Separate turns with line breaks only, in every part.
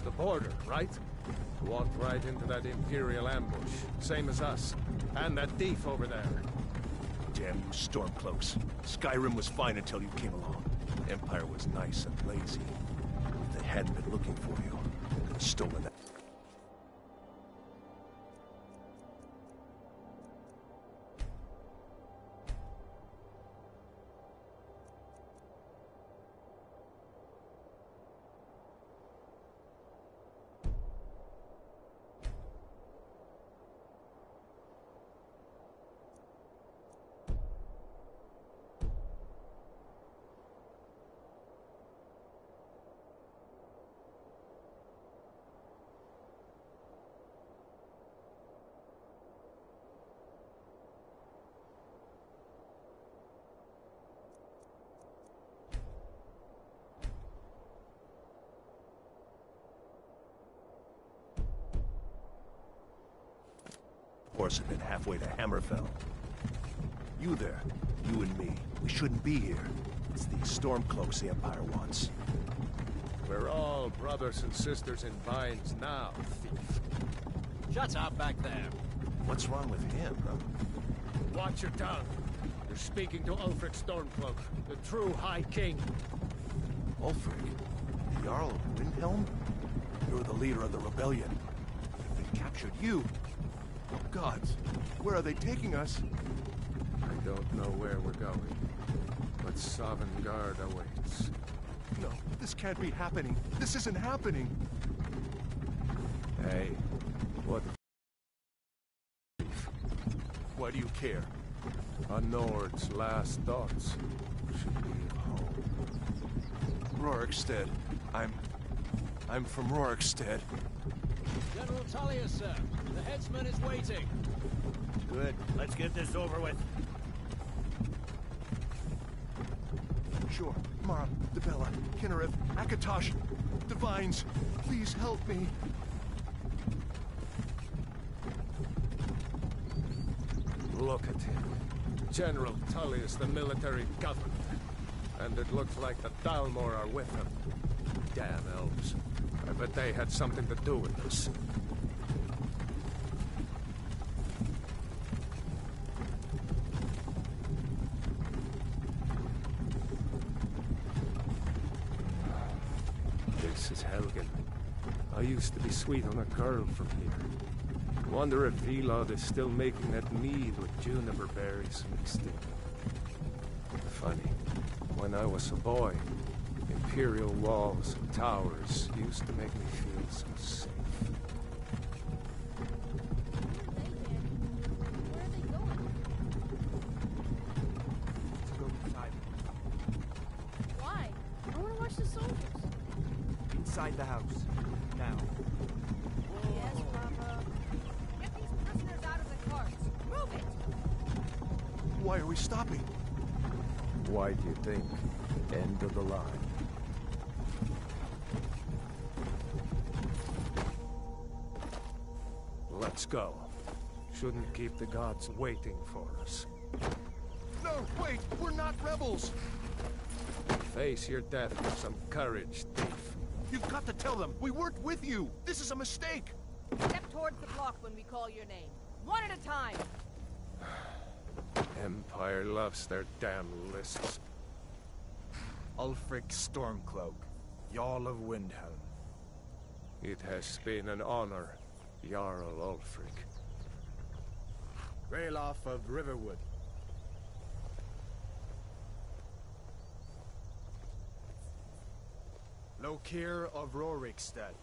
the border, right? Walked right into that Imperial ambush, same as us. And that thief over there.
Damn you Stormcloaks. Skyrim was fine until you came along. Empire was nice and lazy. If they hadn't been looking for you, have stolen Horse had been halfway to Hammerfell. You there, you and me, we shouldn't be here. It's these Stormcloaks the Empire wants.
We're all brothers and sisters in binds now, thief.
Shut up back there.
What's wrong with him, huh?
Watch your tongue. You're speaking to Ulfric Stormcloak, the true High King.
Ulfric? The Jarl of Windhelm? You're the leader of the rebellion. If They captured you. Gods, where are they taking us?
I don't know where we're going, but Sovngarde awaits.
No, this can't be happening. This isn't happening.
Hey, what the
Why do you care?
A Nord's last thoughts should be of home.
Rorikstead. I'm... I'm from Rorikstead.
General Tullius, sir. The headsman is waiting.
Good. Let's get this over with.
Sure. Mara, Dibella, Kynareth, Akatosh, Divines, please help me.
Look at him. General Tullius, the military governor. And it looks like the Thalmor are with him. Damn elves. I bet they had something to do with this. This is Helgen. I used to be sweet on a girl from here. Wonder if Vilod is still making that mead with juniper berries mixed in. Funny, when I was a boy, imperial walls and towers used to make me feel so safe. Let's go. Shouldn't keep the gods waiting for us.
No, wait! We're not rebels!
Face your death with some courage, thief.
You've got to tell them, we weren't with you! This is a mistake!
Step towards the block when we call your name. One at a time.
Empire loves their damn lists.
Ulfric Stormcloak, Jarl of Windhelm.
It has been an honor, Jarl Ulfric.
Ralof of Riverwood. Lokir of Rorikstead.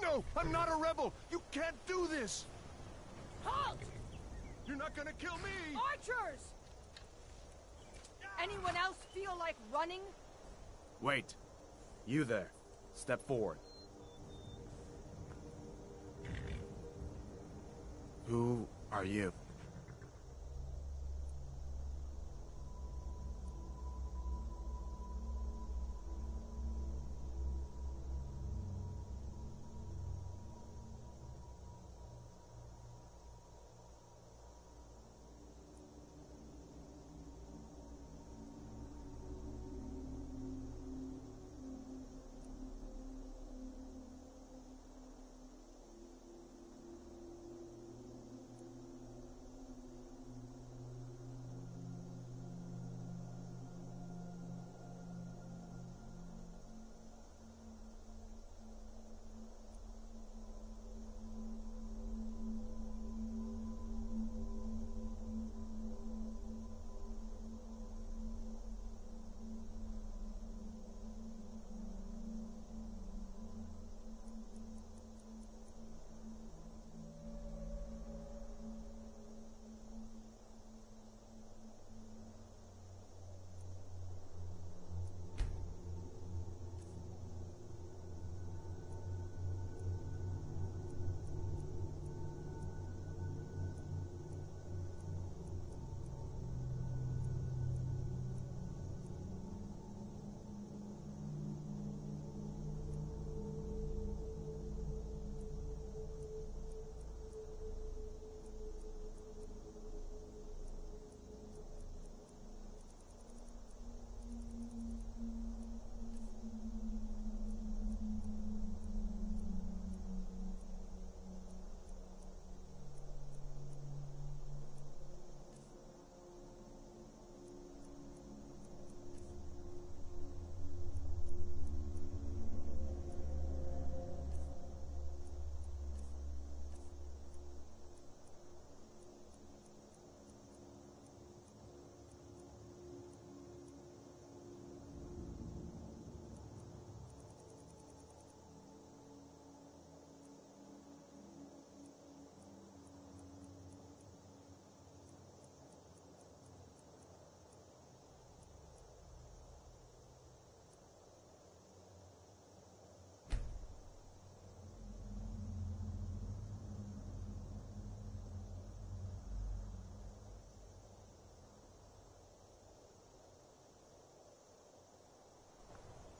No, I'm not a rebel! You can't do this!
Halt!
You're not gonna kill me!
Archers! Anyone else feel like running?
Wait. You there. Step forward. Who are you?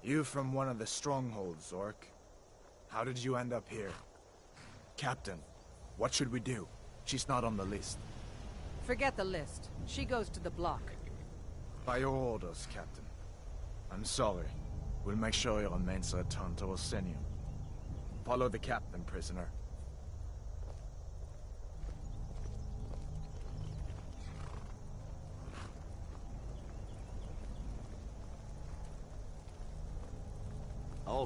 You from one of the strongholds, Zork. How did you end up here? Captain, what should we do? She's not on the list.
Forget the list. She goes to the block.
By your orders, Captain. I'm sorry. We'll make sure your remains return to Orsinium. Follow the captain, prisoner.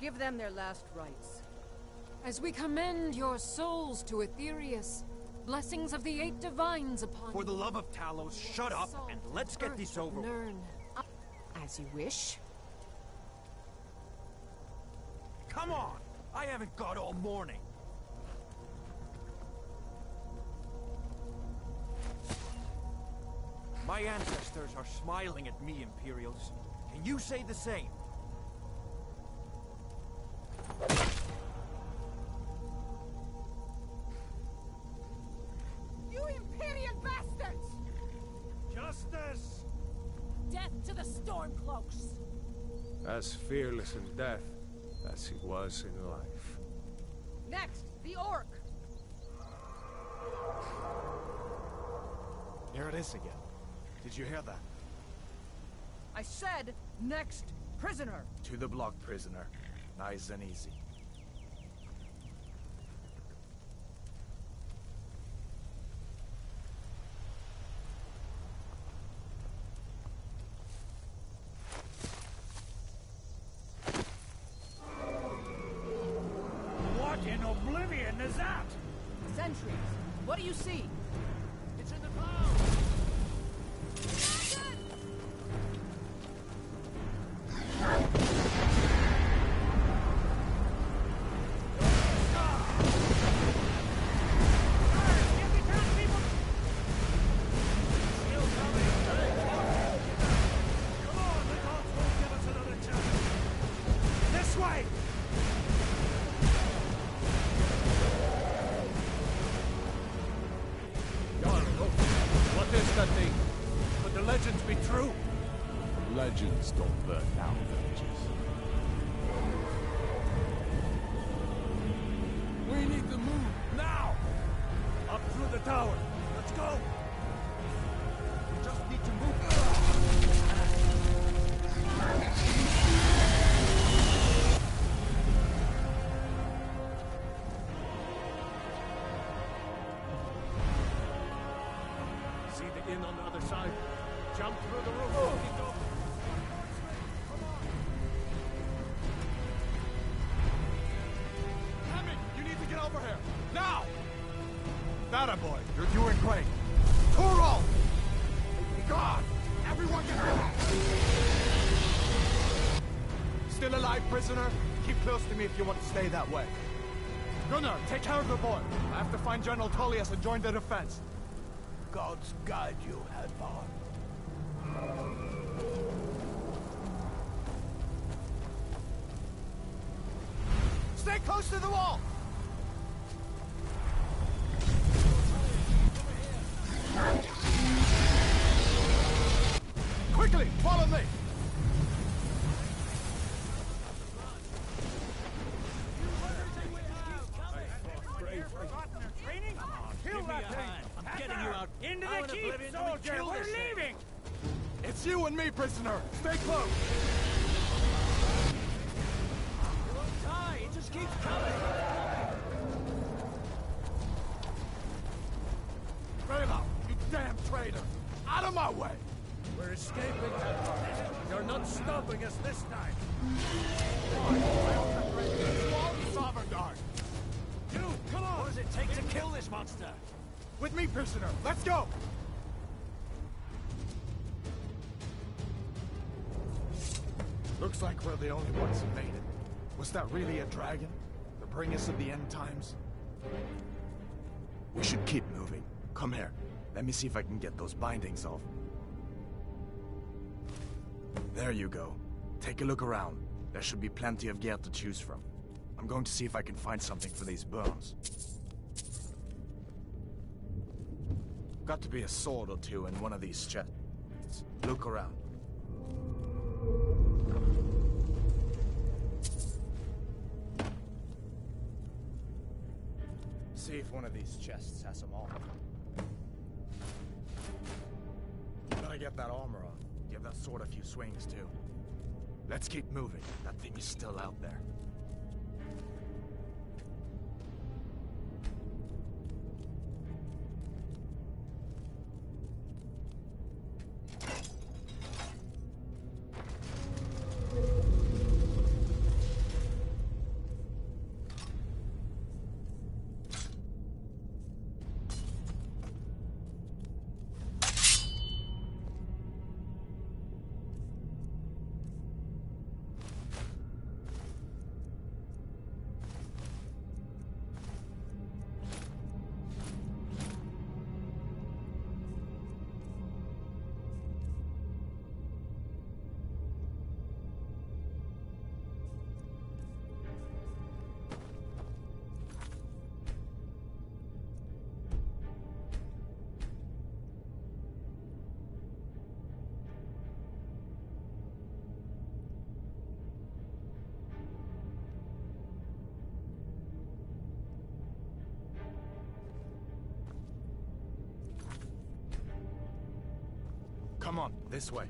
Give them their last rites.
As we commend your souls to Aetherius, blessings of the eight divines upon
For the love of Talos, shut up
Salt
and let's get
earth
this
of
over with.
Nirn. As you wish.
Come on! I haven't got all morning. My ancestors are smiling at me, Imperials. Can you say the same?
The Stormcloaks!
As fearless in death as he was in life.
Next, the Orc.
Here it is again. Did you hear that?
I said, next prisoner.
To the block, prisoner. Nice and easy.
Prisoner? Keep close to me if you want to stay that way. Gunnar, take care of the boy. I have to find General Tullius and join the defense.
Gods guide you,
Looks like we're the only ones who made it. Was that really a dragon? The bring us of the end times? We should keep moving. Come here. Let me see if I can get those bindings off. There you go. Take a look around. There should be plenty of gear to choose from. I'm going to see if I can find something for these burns. Got to be a sword or two in one of these chests. Look around. See if one of these chests has some armor. Gotta get that armor on. Give that sword a few swings, too. Let's keep moving. That thing is still out there. Come on, this way.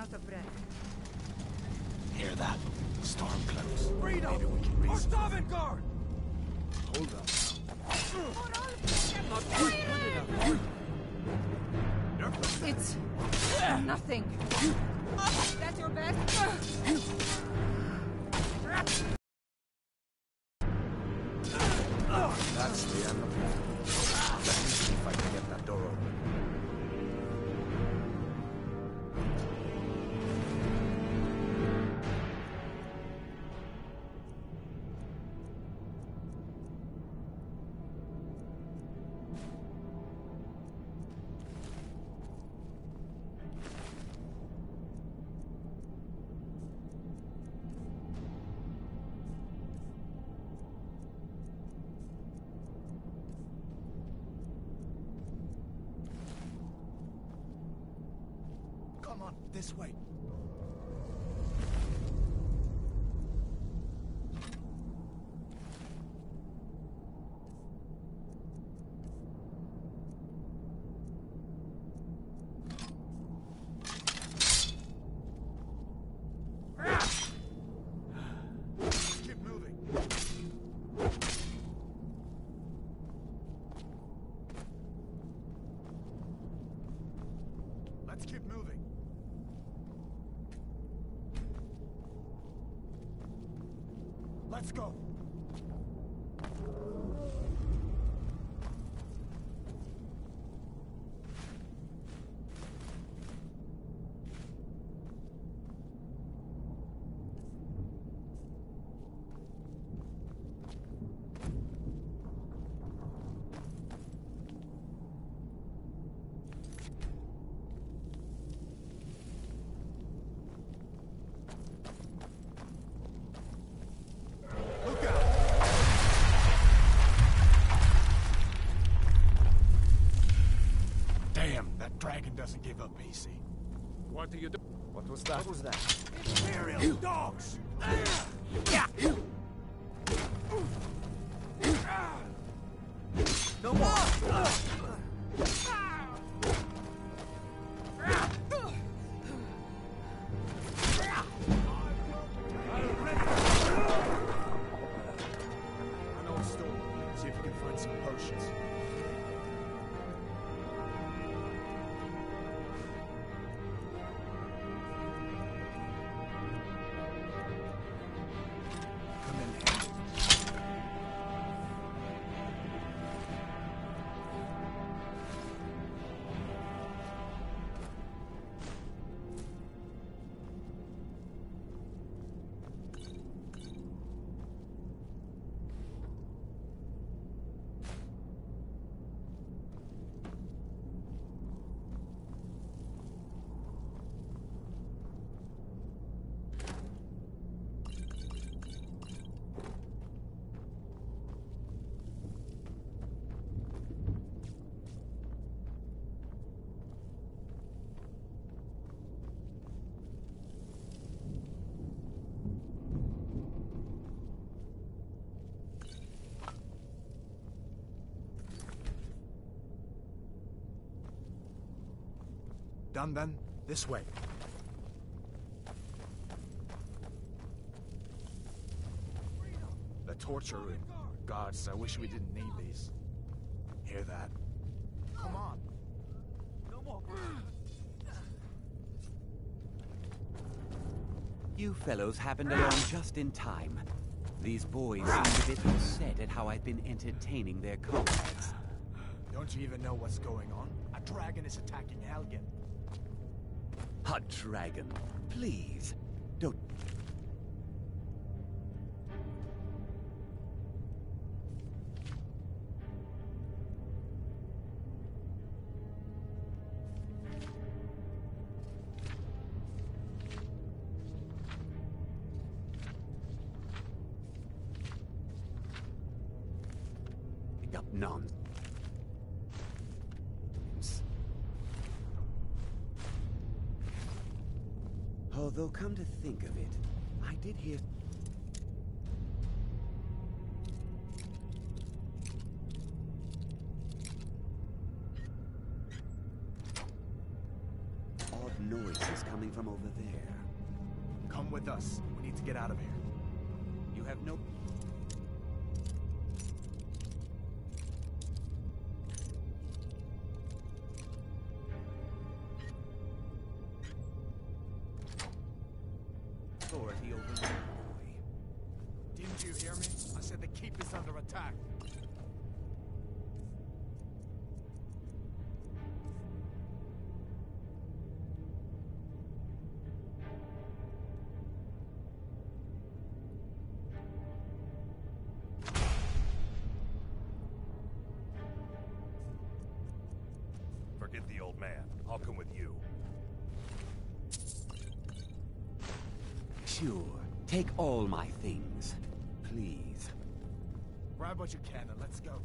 Out of breath.
Hear that? Storm close.
Freedom!
Maybe we can
Or
reason.
Sovngarde!
Hold up.
It's nothing.
On, this way. Let's go. Doesn't give up easy.
What do you do?
What was that? What was that?
Imperial dogs!
Done then? This way. The torture room. Gods, I wish we didn't need these. Hear that? Come on. No more.
You fellows happened along just in time. These boys seemed a bit upset at how I've been entertaining their comrades.
Don't you even know what's going on? A dragon is attacking Helgen.
A dragon, please.
Attack.
Forget the old man. I'll come with you.
Sure. Take all my things. Please.
Grab what you can and let's go.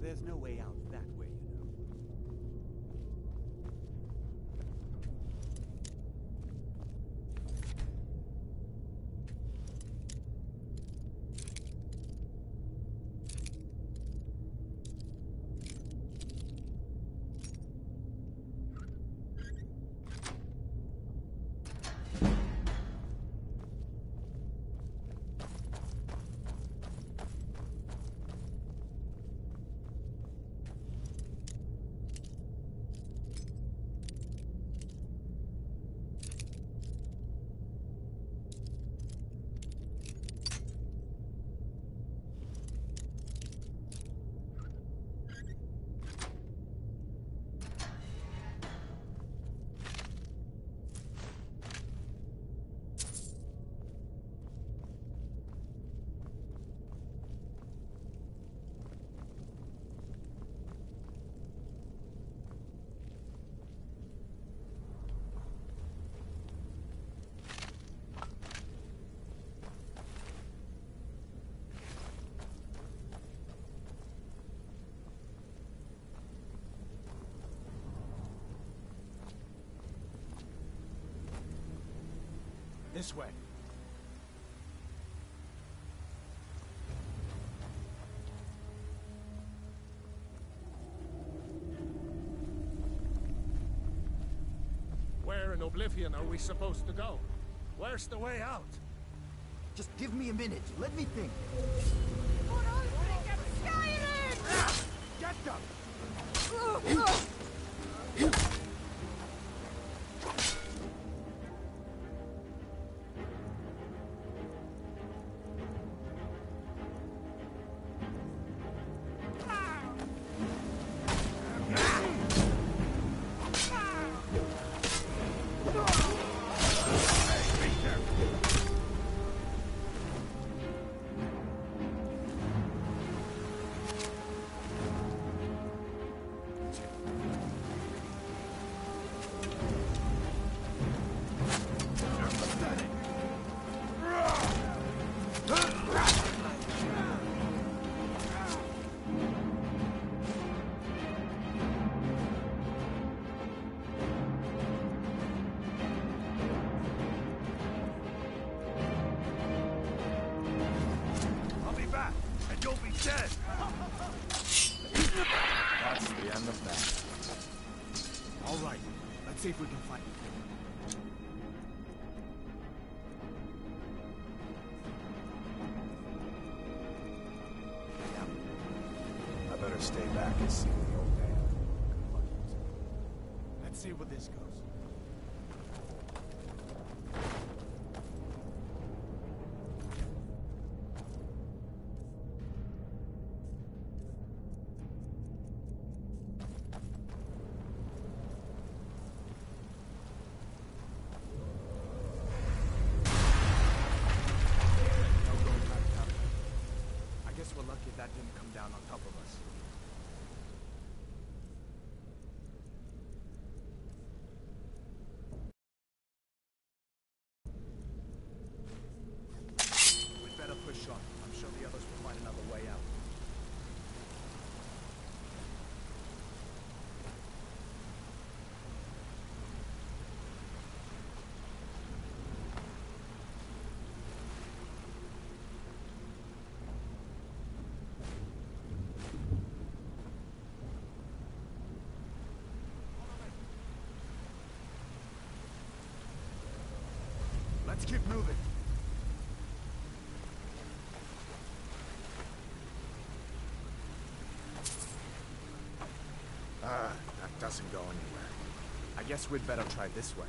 There's no way out that way, you know.
This way.
Where in Oblivion are we supposed to go? Where's the way out?
Just give me a minute. Let me think. Ah!
Get them!
See if we can find.
Yeah. I better stay back and see the old man.
Let's see where this goes. No going back down. I guess we're lucky that didn't come down on top of us. We'd better push on. I'm sure the others will find another way out. Let's keep moving.
Ah, that doesn't go anywhere.
I guess we'd better try this way.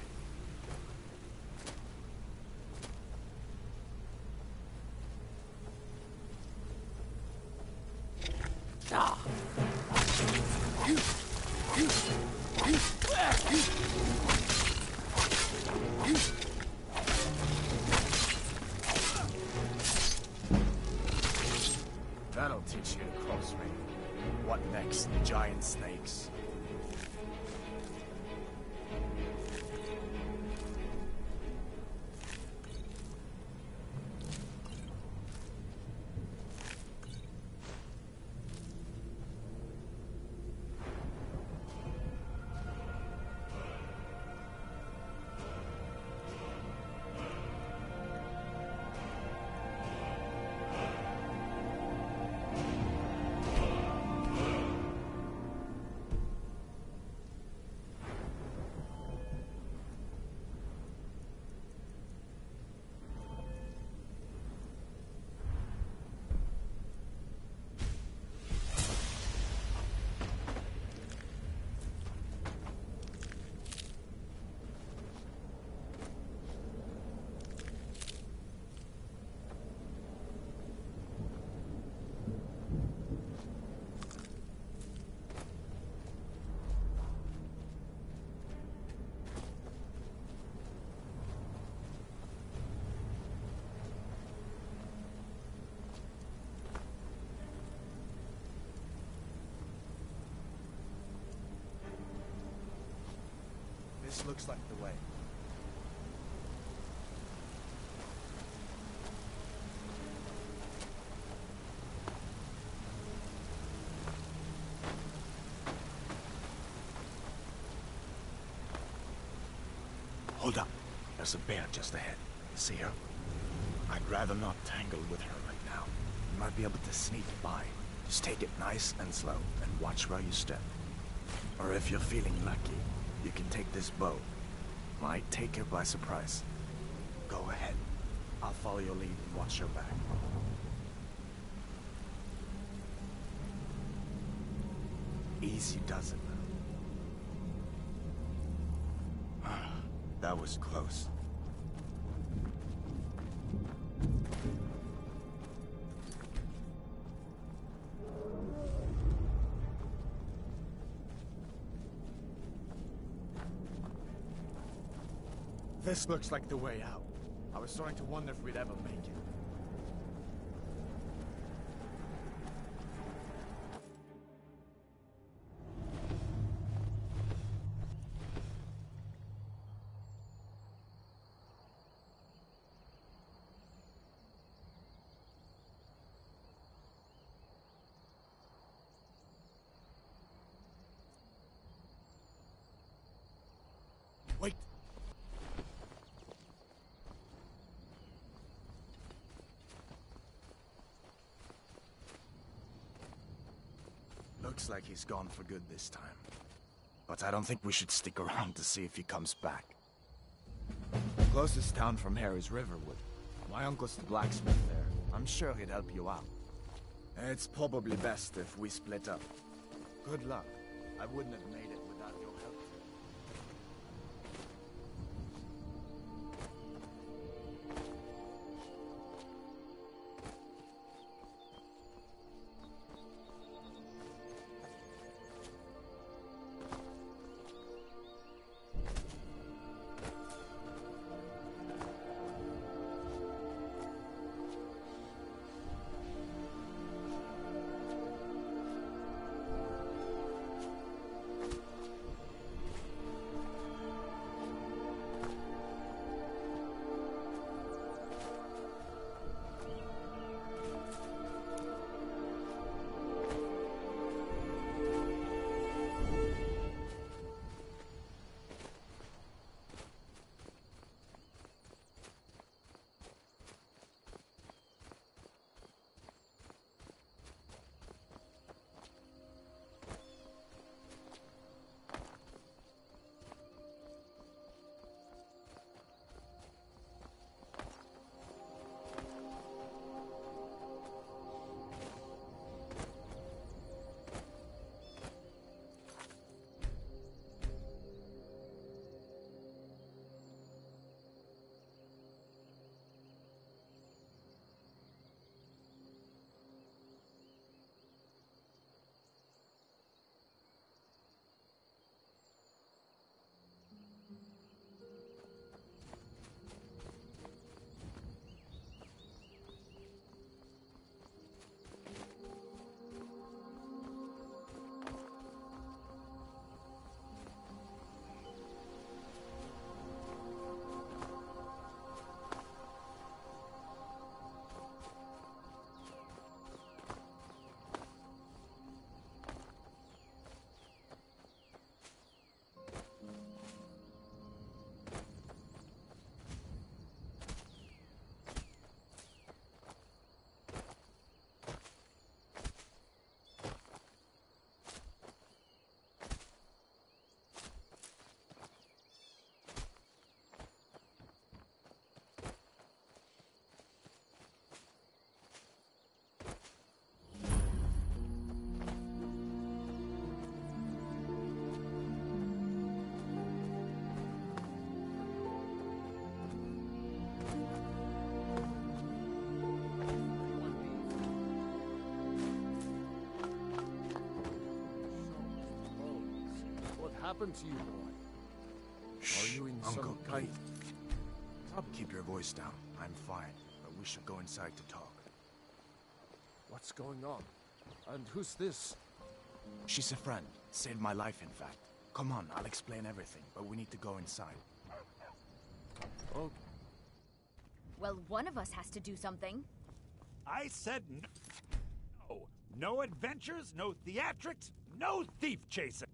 This looks like the way.
Hold up. There's a bear just ahead. See her? I'd rather not tangle with her right now. You might be able to sneak by. Just take it nice and slow, and watch where you step. Or if you're feeling lucky, you can take this bow. Might take her by surprise. Go ahead. I'll follow your lead and watch your back. Easy does it. That was close.
This looks like the way out. I was starting to wonder if we'd ever make it. Wait!
Like he's gone for good this time. But I don't think we should stick around to see if he comes back. The closest town from here is Riverwood. My uncle's the blacksmith there. I'm sure he'd help you out. It's probably best if we split up. Good luck. I wouldn't have made
happened to you, boy?
Shh,
Are you in
Uncle
some
Pete.
kind...
Keep your voice down. I'm fine, but we should go inside to talk.
What's going on? And who's this?
She's a friend. Saved my life, in fact. Come on, I'll explain everything, but we need to go inside.
Oh,
Well, one of us has to do something.
I said no. No, no adventures, no theatrics, no thief chasing.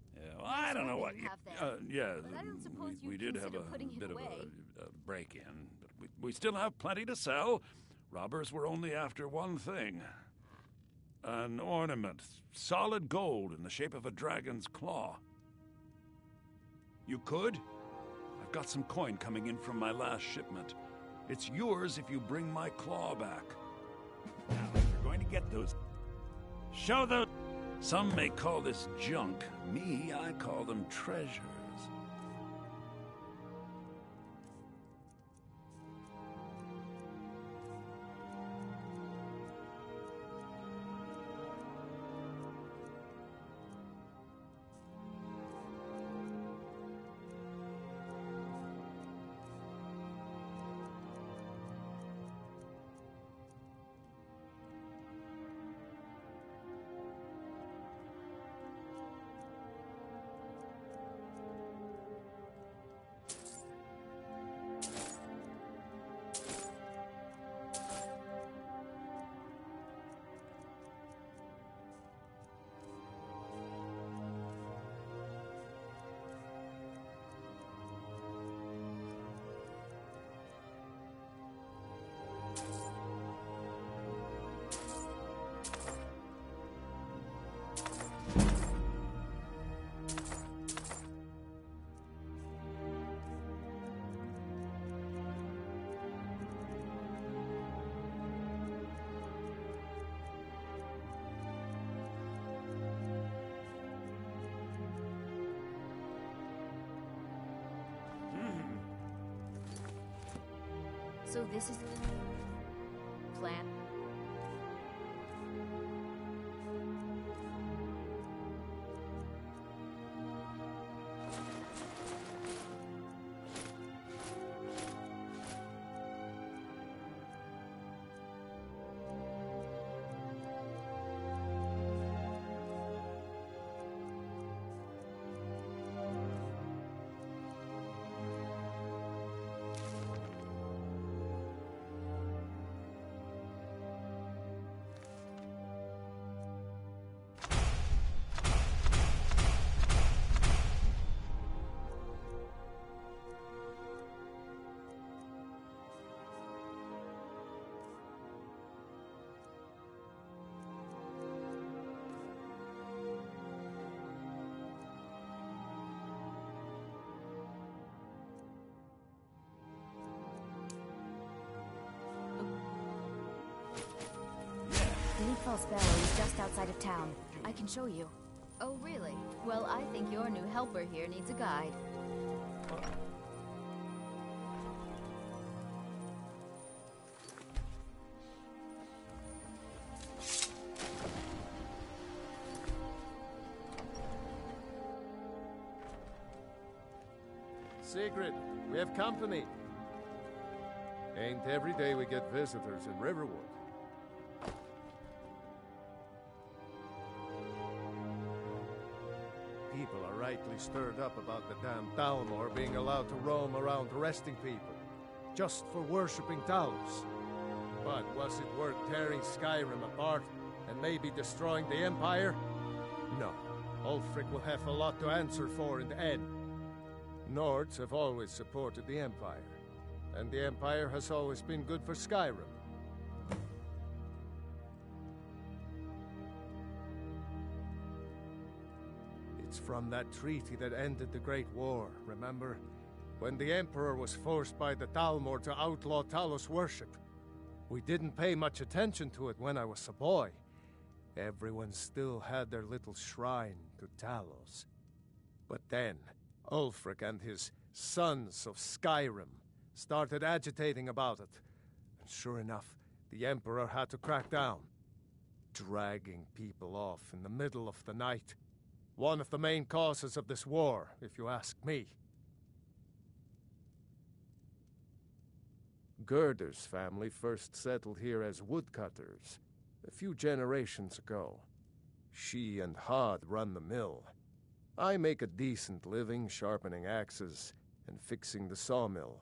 I don't know what.
you
y-
have there.
Uh, yeah,
But I don't suppose
we, we did have a
consider putting it
bit of a, a break-in, but we, we still have plenty to sell. Robbers were only after one thing: an ornament, solid gold in the shape of a dragon's claw. You could. I've got some coin coming in from my last shipment. It's yours if you bring my claw back.
Now, if you're going to get those, show those.
Some may call this junk. Me, I call them treasures.
This is
Bleak Falls Barrow is just outside of town. I can show you.
Oh, really? Well, I think your new helper here needs a guide.
Sigrid, we have company. Ain't every day we get visitors in Riverwood. Stirred up about the damn Thalmor being allowed to roam around arresting people, just for worshipping Talos. But was it worth tearing Skyrim apart and maybe destroying the Empire? No. Ulfric will have a lot to answer for in the end. Nords have always supported the Empire, and the Empire has always been good for Skyrim. From that treaty that ended the Great War, remember? When the Emperor was forced by the Thalmor to outlaw Talos worship. We didn't pay much attention to it when I was a boy. Everyone still had their little shrine to Talos. But then, Ulfric and his sons of Skyrim started agitating about it. And sure enough, the Emperor had to crack down. Dragging people off in the middle of the night. One of the main causes of this war, if you ask me. Gerdur's family first settled here as woodcutters a few generations ago. She and Hod run the mill. I make a decent living sharpening axes and fixing the sawmill.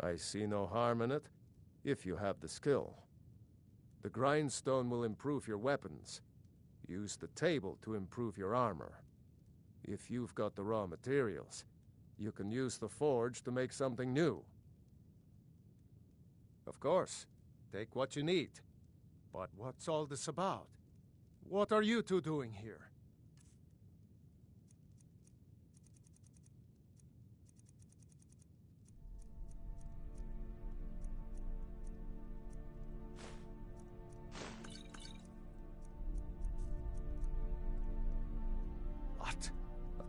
I see no harm in it, if you have the skill. The grindstone will improve your weapons. Use the table to improve your armor. If you've got the raw materials, you can use the forge to make something new. Of course, take what you need. But what's all this about? What are you two doing here?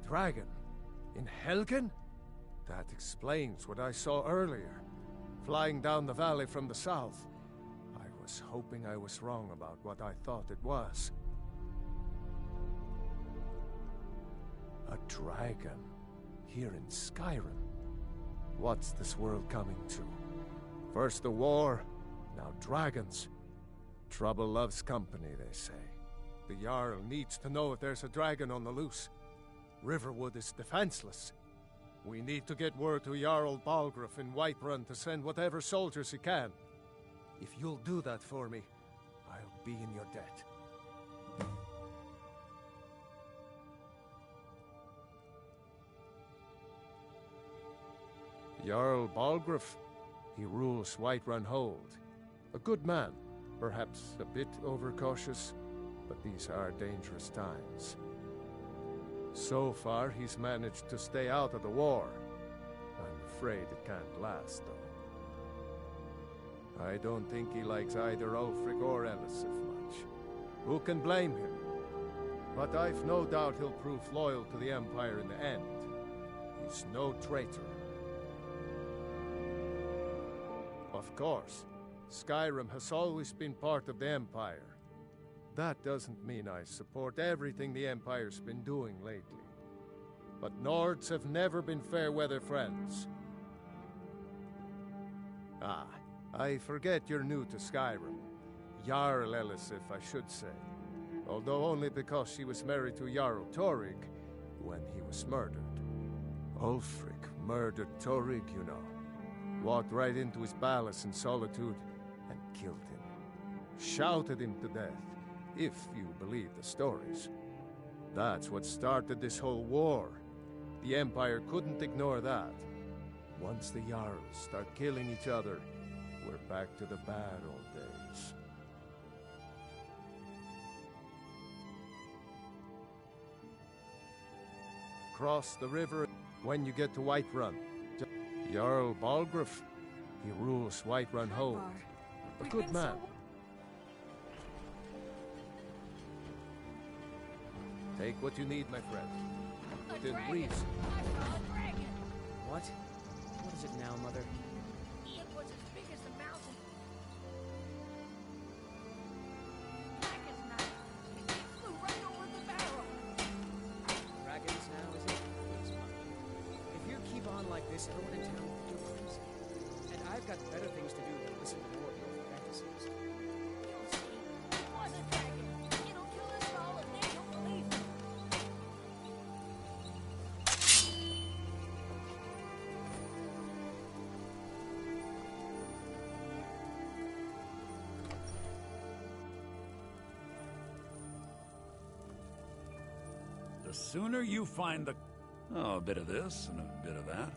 Dragon? In Helgen? That explains what I saw earlier. Flying down the valley from the south. I was hoping I was wrong about what I thought it was. A dragon? Here in Skyrim? What's this world coming to? First the war, now dragons. Trouble loves company, they say. The Jarl needs to know if there's a dragon on the loose. Riverwood is defenseless. We need to get word to Jarl Balgruuf in Whiterun to send whatever soldiers he can. If you'll do that for me, I'll be in your debt. Jarl Balgruuf, he rules Whiterun Hold. A good man, perhaps a bit overcautious, but these are dangerous times. So far, he's managed to stay out of the war. I'm afraid it can't last, though. I don't think he likes either Ulfric or Elisif much. Who can blame him? But I've no doubt he'll prove loyal to the Empire in the end. He's no traitor. Of course. Skyrim has always been part of the Empire. That doesn't mean I support everything the Empire's been doing lately. But Nords have never been fair weather friends. Ah, I forget you're new to Skyrim. Jarl Elisif, I should say. Although only because she was married to Jarl Torygg when he was murdered. Ulfric murdered Torygg, you know. Walked right into his palace in Solitude and killed him. Shouted him to death, if you believe the stories. That's what started this whole war. The Empire couldn't ignore that. Once the Jarls start killing each other, we're back to the bad old days. Cross the river when you get to Whiterun. Jarl Balgruuf, he rules Whiterun Hold. A good man. Take what you need, my friend. Within reason.
What? What is it now, Mother?
The
sooner you find the. Oh, a bit of this and a bit of that.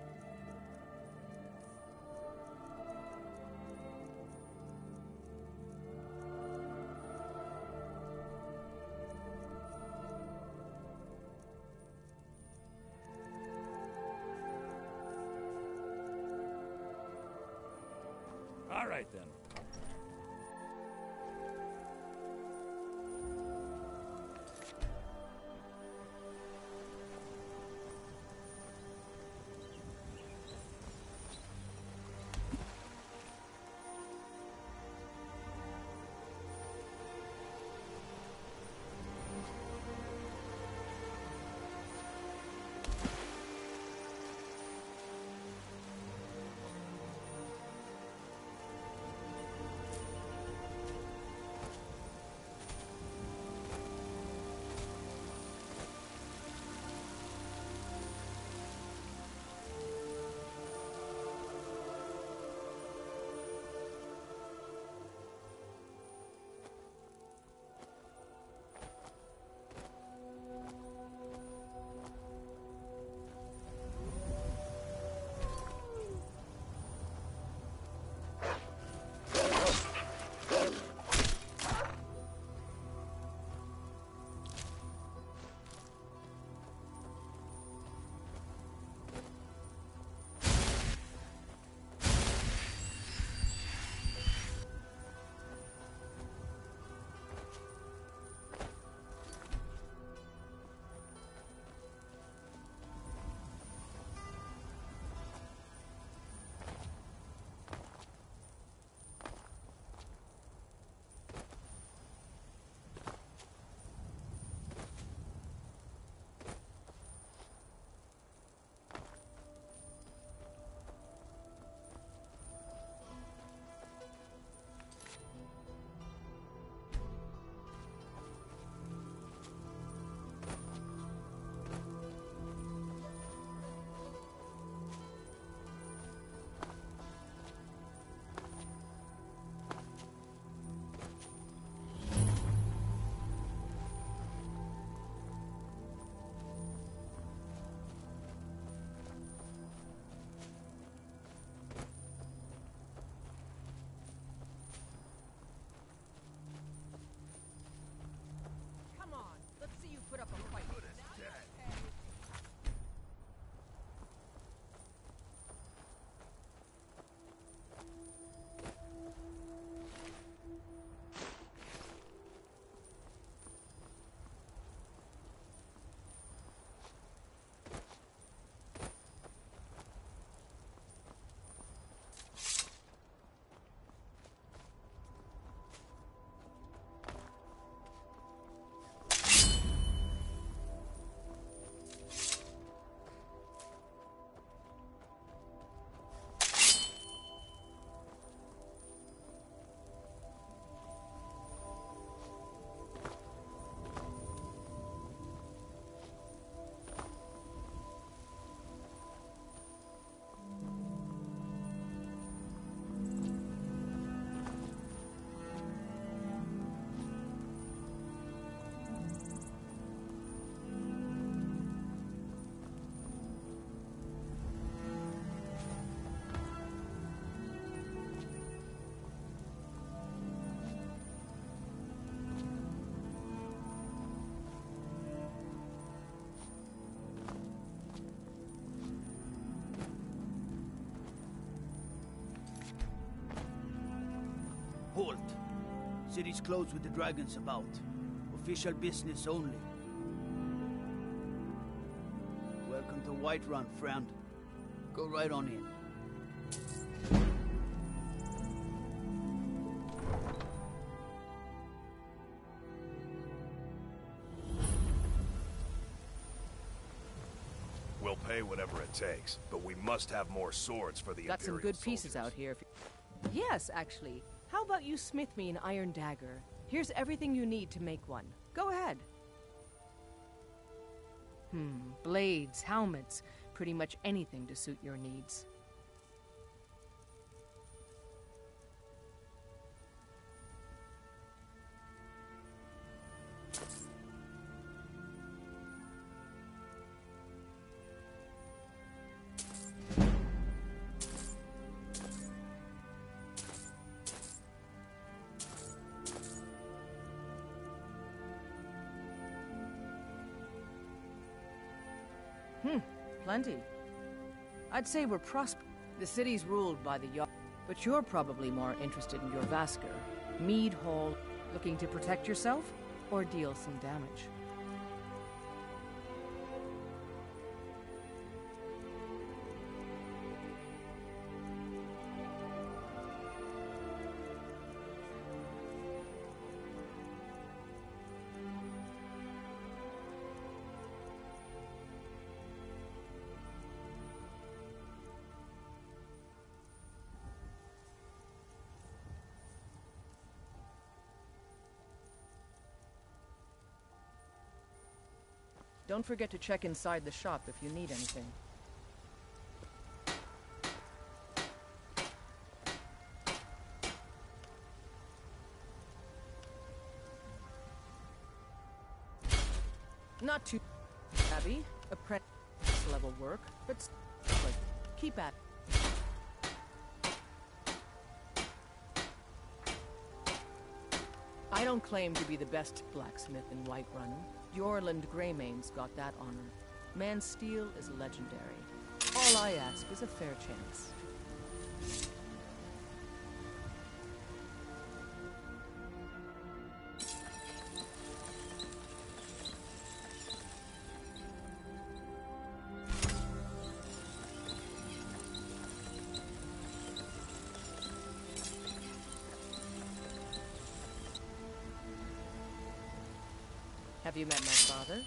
City's closed with the dragons about. Official business only. Welcome to Whiterun, friend. Go right on in.
We'll pay whatever it takes, but we must have more swords for the
Got some
Imperial
good pieces out here. Yes, actually. How about you smith me an iron dagger? Here's everything you need to make one. Go ahead. Hmm, blades, helmets, pretty much anything to suit your needs. I'd say we're prosper. The city's ruled by the Jarl, but you're probably more interested in Jorrvaskr. Mead Hall, looking to protect yourself or deal some damage. Don't forget to check inside the shop if you need anything. Not too shabby, apprentice level work, but keep at it. I don't claim to be the best blacksmith in Whiterun. Eorlund Gray-Mane's got that honor. Man's steel is legendary. All I ask is a fair chance. You met my father?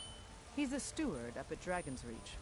He's a steward up at Dragon's Reach.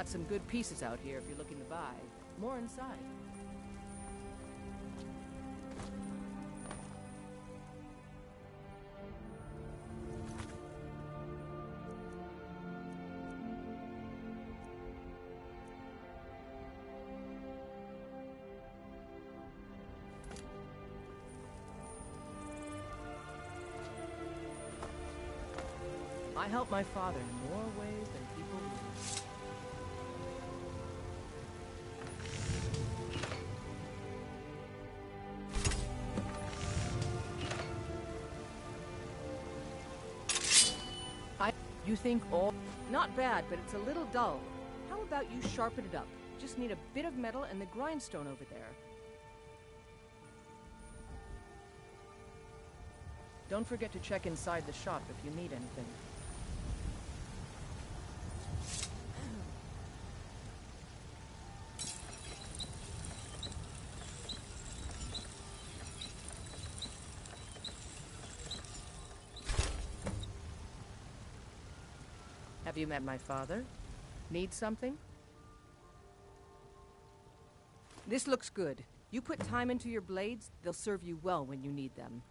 Got some good pieces out here if you're looking to buy. More inside. I help my father in more ways than you think all... Not bad, but it's a little dull. How about you sharpen it up? Just need a bit of metal and the grindstone over there. Don't forget to check inside the shop if you need anything. You met my father? Need something? This looks good. You put time into your blades, they'll serve you well when you need them.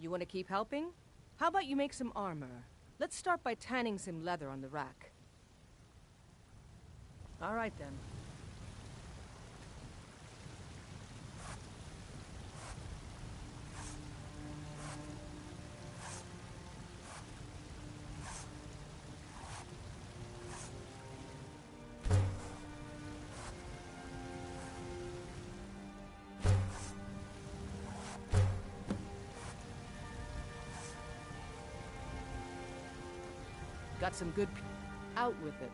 You want to keep helping? How about you make some armor? Let's start by tanning some leather on the rack. All right, then. Got some good out with it.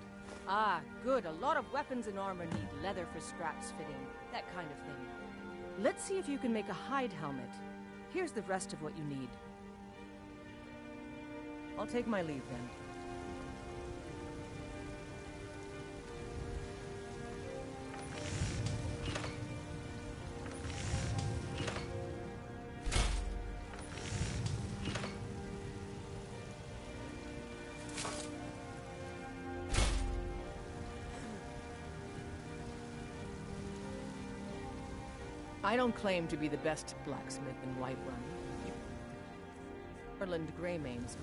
Ah, good. A lot of weapons and armor need leather for straps fitting, that kind of thing. Let's see if you can make a hide helmet. Here's the rest of what you need. I'll take my leave then. I don't claim to be the best blacksmith in Whiterun. Eorlund Gray-Mane's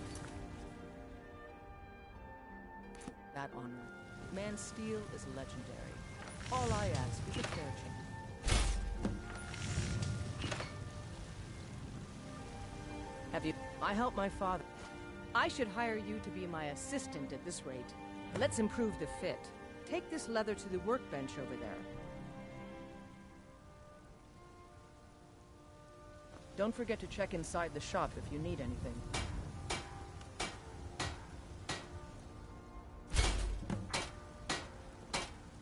that honor. Man's steel is legendary. All I ask is a fair chance. Have you? I help my father. I should hire you to be my assistant at this rate. Let's improve the fit. Take this leather to the workbench over there. Don't forget to check inside the shop if you need anything.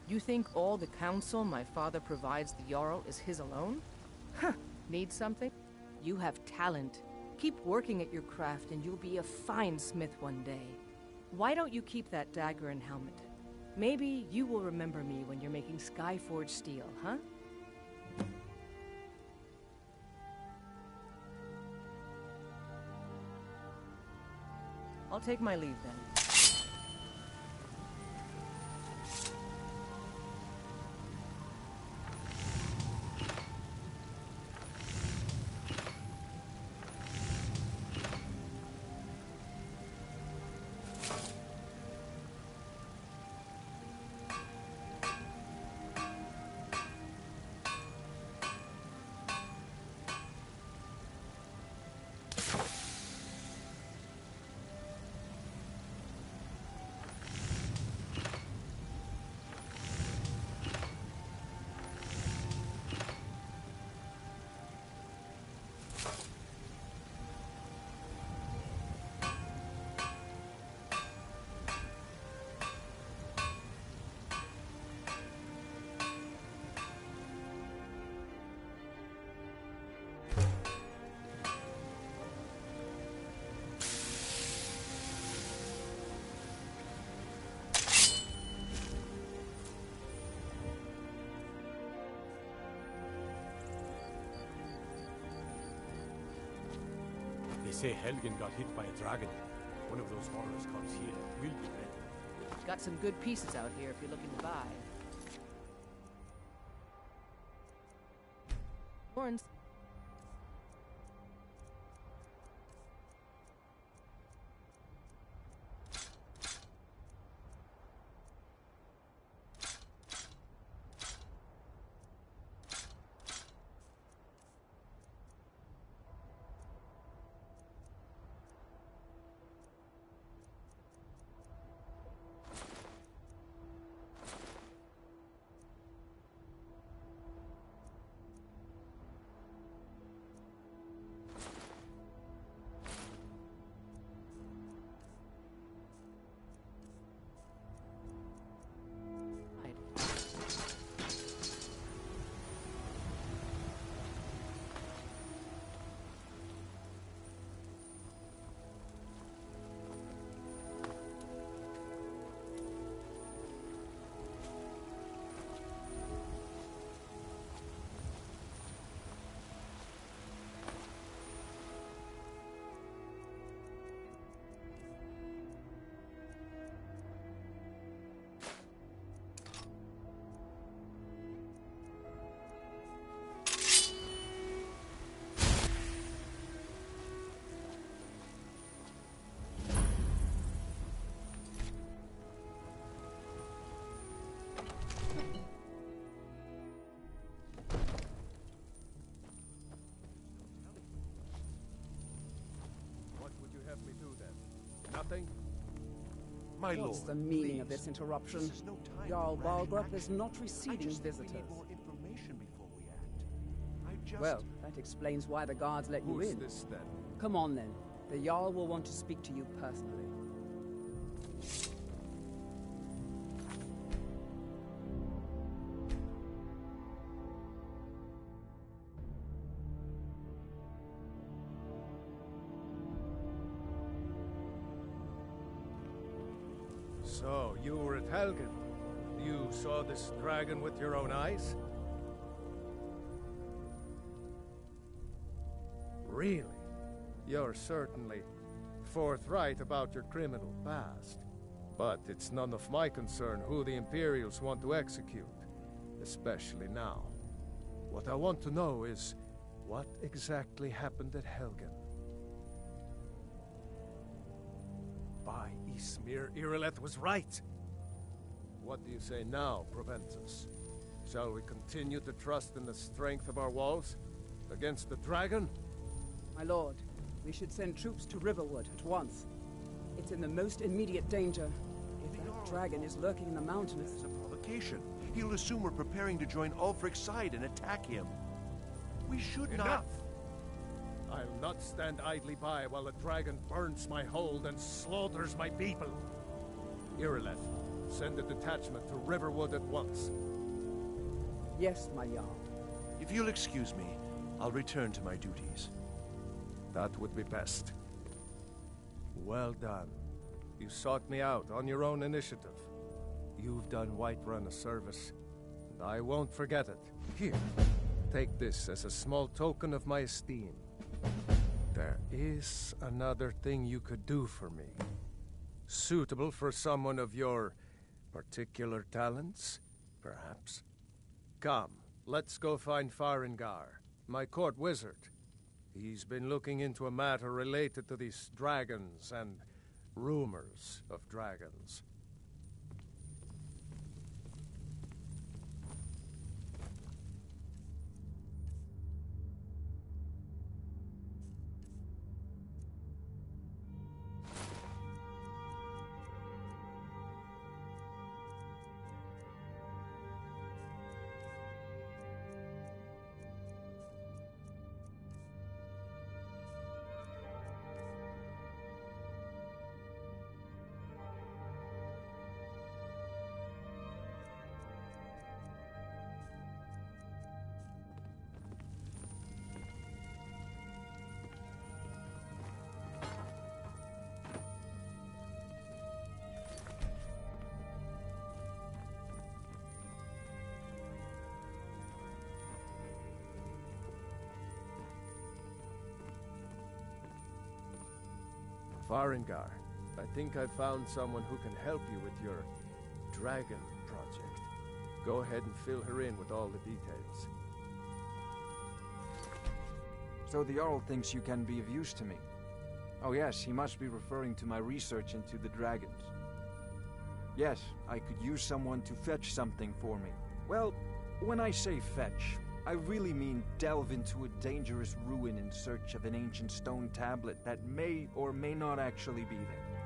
You think all the counsel my father provides the Jarl is his alone? Huh. Need something? You have talent. Keep working at your craft and you'll be a fine smith one day. Why don't you keep that dagger and helmet? Maybe you will remember me when you're making Skyforge steel, huh? I'll take my leave then.
Say Helgen got hit by a dragon. One of those horrors comes here. We'll be ready.
Got some good pieces out here if you're looking to buy.
Something? My
What's
lord,
the meaning
please.
of this interruption?
This is no
Jarl
for Balgruuf
is not receiving visitors.
Need more information before we act. I just...
Well, that explains why the guards let you in.
this then?
Come on then. The Jarl will want to speak to you personally.
Your own eyes? Really? You're certainly forthright about your criminal past. But it's none of my concern who the Imperials want to execute, especially now. What I want to know is what exactly happened at Helgen. By Ysmir, Irileth was right. What do you say now, Proventus? Shall we continue to trust in the strength of our walls? Against the dragon?
My lord, we should send troops to Riverwood at once. It's in the most immediate danger. If that dragon is lurking in the mountains...
It's a provocation. He'll assume we're preparing to join Ulfric's side and attack him. We should
Enough!
not...
I'll not stand idly by while the dragon burns my hold and slaughters my people. Irileth, send a detachment to Riverwood at once.
Yes, my Jarl.
If you'll excuse me, I'll return to my duties.
That would be best. Well done. You sought me out on your own initiative. You've done Whiterun a service, and I won't forget it. Here, take this as a small token of my esteem. There is another thing you could do for me. Suitable for someone of your particular talents, perhaps. Come, let's go find Farengar, my court wizard. He's been looking into a matter related to these dragons and rumors of dragons. Farengar, I think I've found someone who can help you with your dragon project. Go ahead and fill her in with all the details.
So the Jarl thinks you can be of use to me. Oh yes, he must be referring to my research into the dragons. Yes, I could use someone to fetch something for me. Well, when I say fetch, I really mean delve into a dangerous ruin in search of an ancient stone tablet that may or may not actually be there.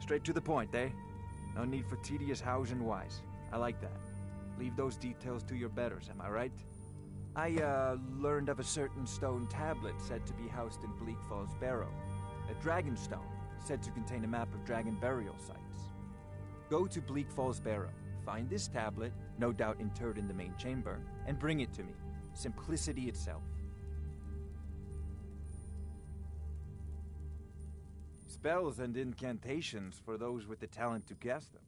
Straight to the point, eh? No need for tedious hows and whys. I like that. Leave those details to your betters, am I right? I, uh, learned of a certain stone tablet said to be housed in Bleak Falls Barrow. A dragon stone, said to contain a map of dragon burial sites. Go to Bleak Falls Barrow, find this tablet, no doubt interred in the main chamber, and bring it to me. Simplicity itself. Spells and incantations for those with the talent to cast them.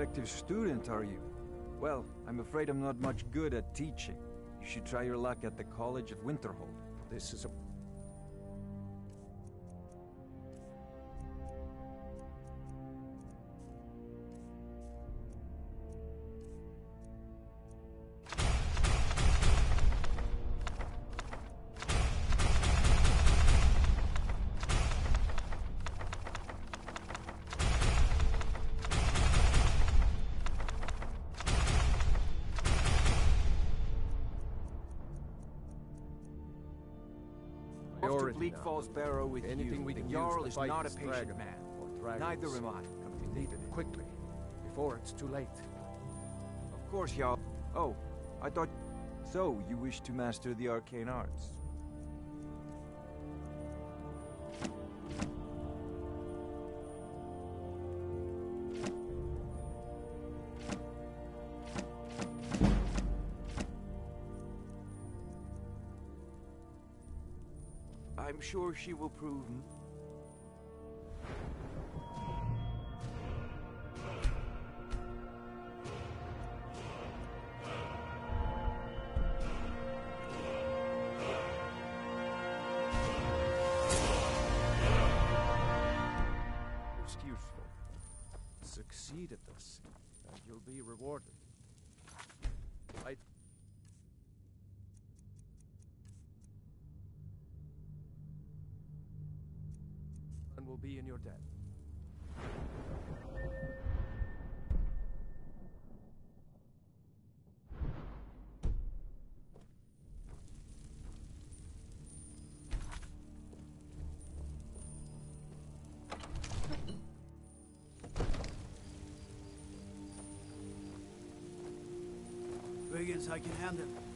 Prospective student, are you? Well, I'm afraid I'm not much good at teaching. You should try your luck at the College of Winterhold.
This is a
Bleak
now.
Falls Barrow with
Anything
you.
we can
Jarl is not a patient man. Neither am I.
We need it quickly, before it's too late.
Of course, Jarl. Oh, I thought... So, you wish to master the arcane arts? Sure she will prove...
I
can handle.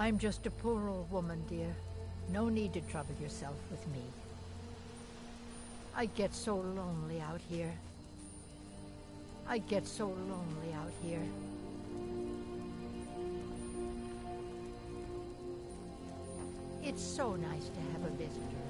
I'm just a poor old woman, dear. No need to trouble yourself with me. I get so lonely out here. I get so lonely out here. It's so nice to have a visitor.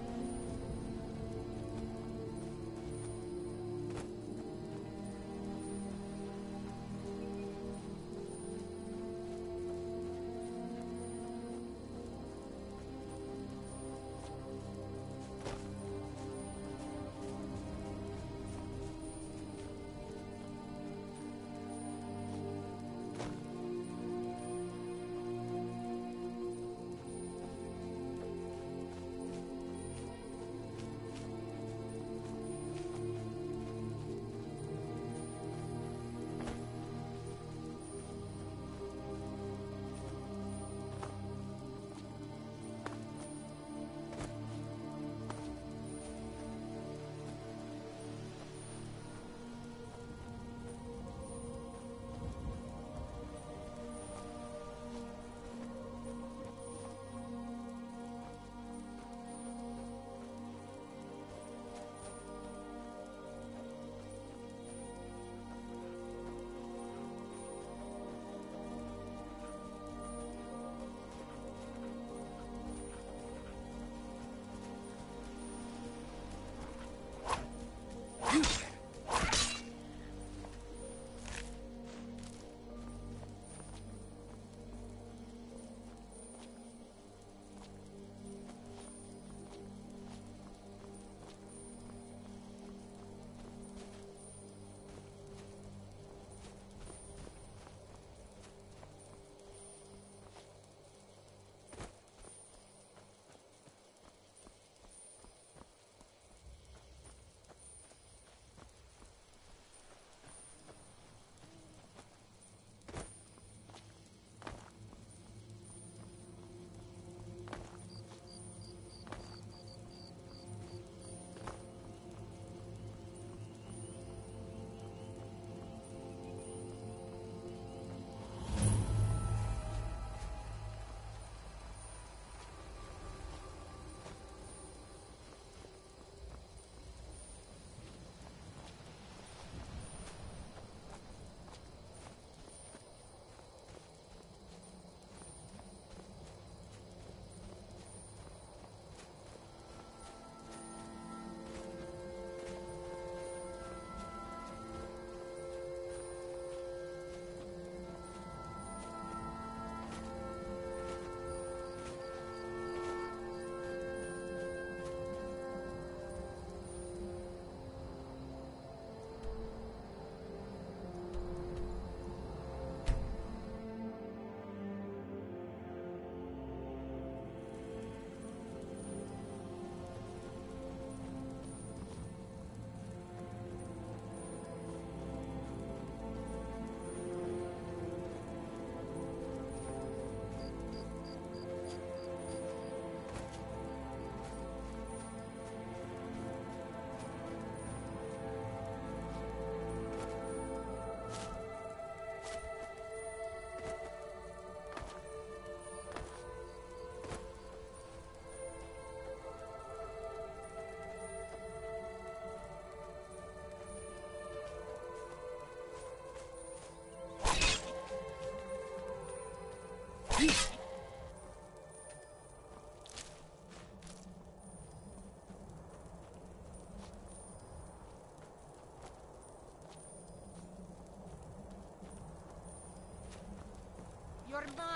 You're mine.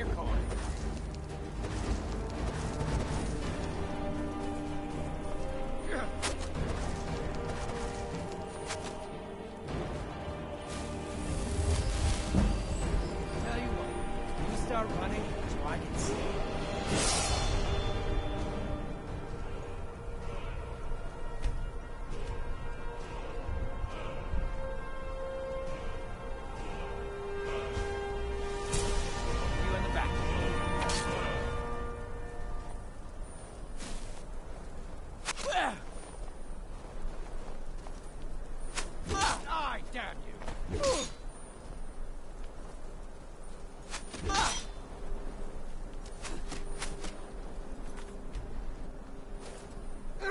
Your coin.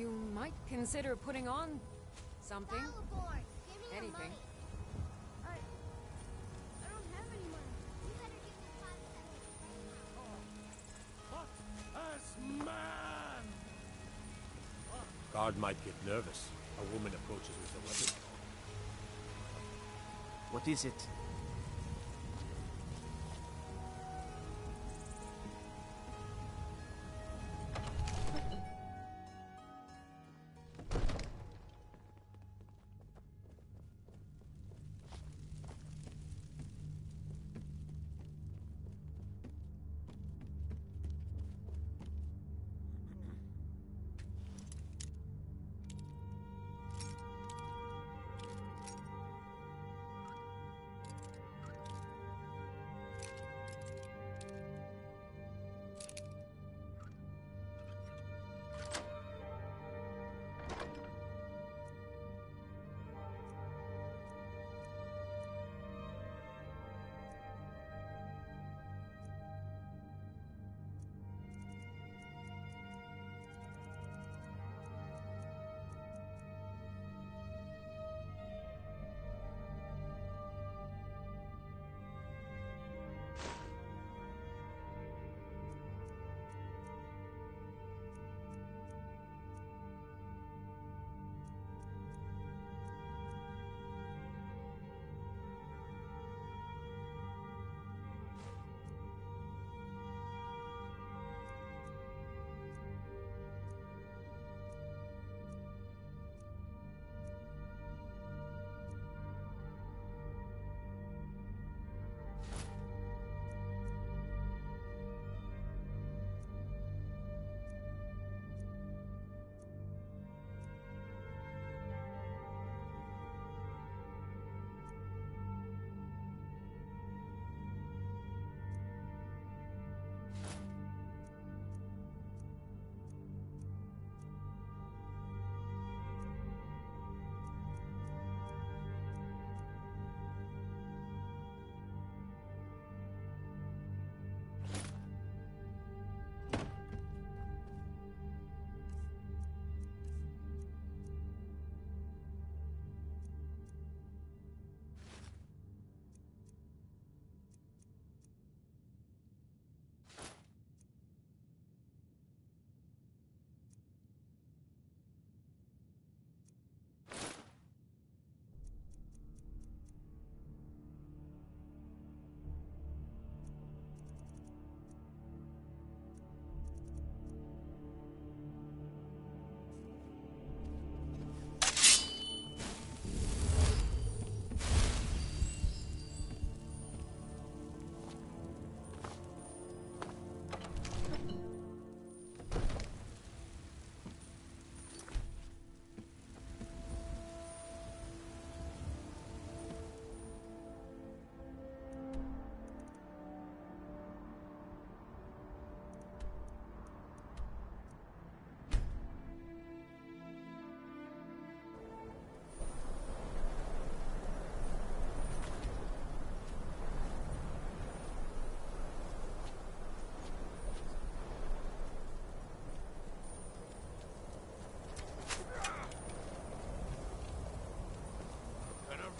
You
might consider putting on something. Anything.
As oh, man! Guard might get nervous. A woman approaches with a weapon.
What is it?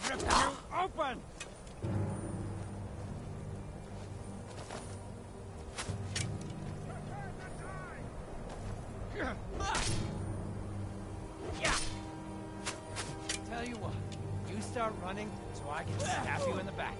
Rip you open!
Tell you what, you start running so I can stab you in the back.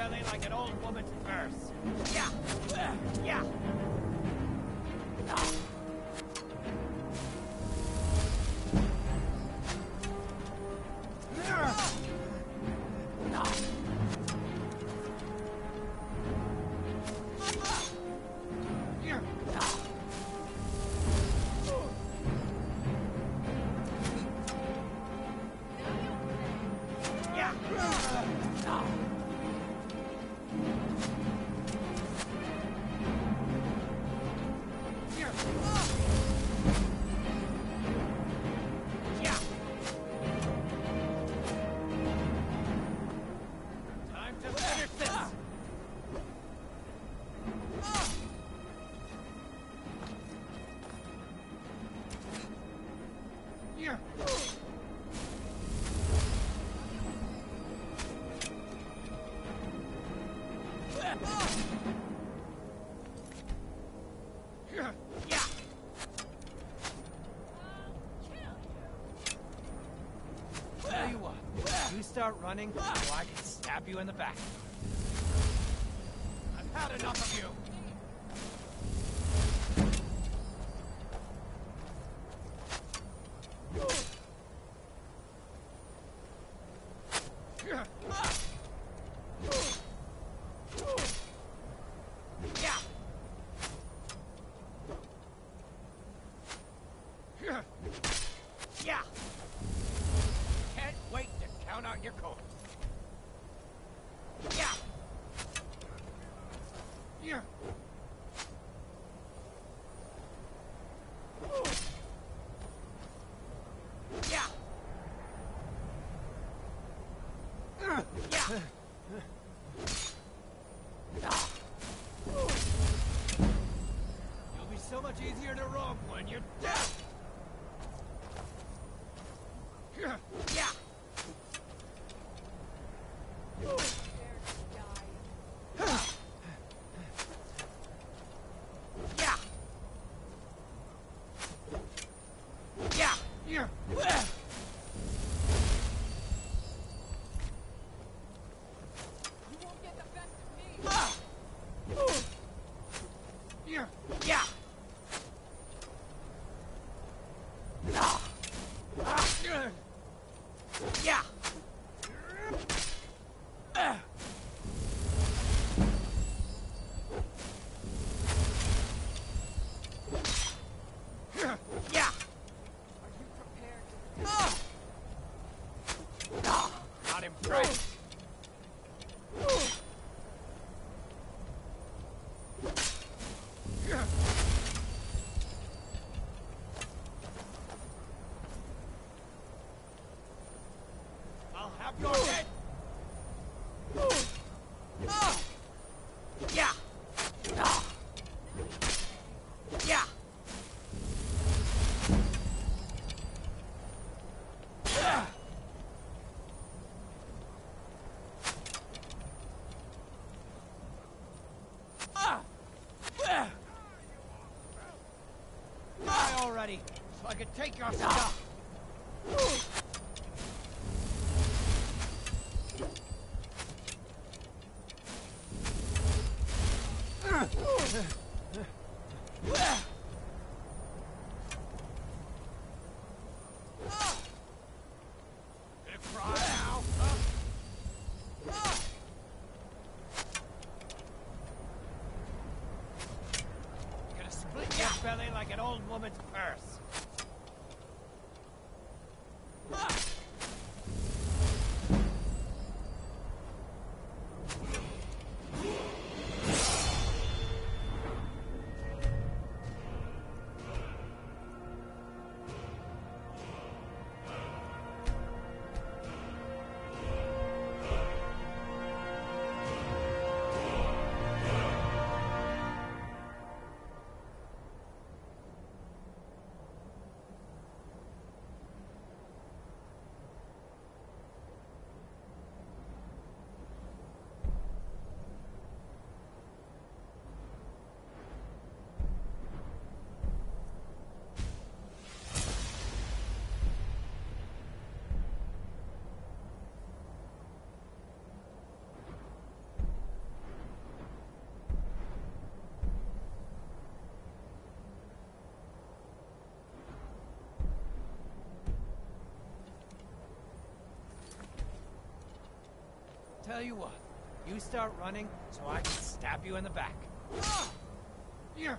Belly like an old woman's
start running so I can stab you in the back.
I've had enough of you.
Ugh. I can take your stuff. tell you what. You start running so I can stab you in the back. Here.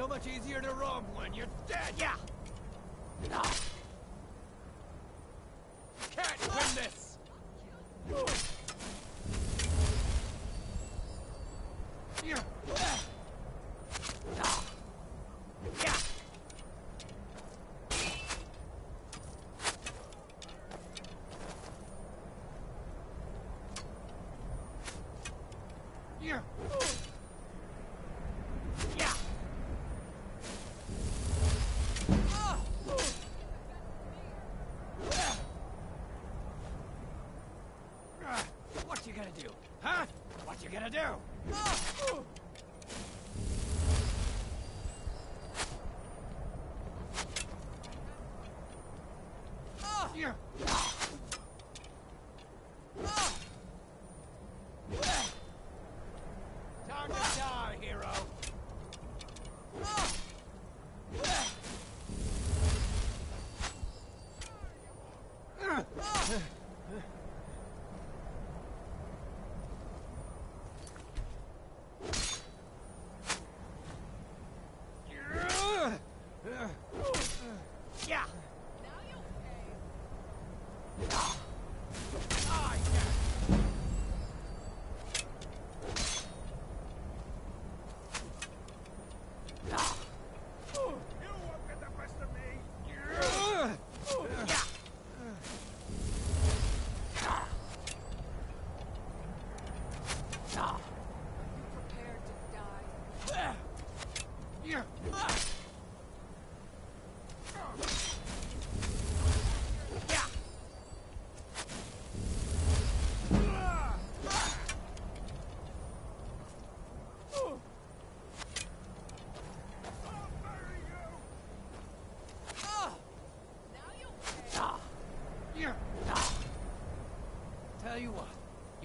so much easier to rob when you're dead. Yeah. you gonna do? Oh. Oh. Yeah.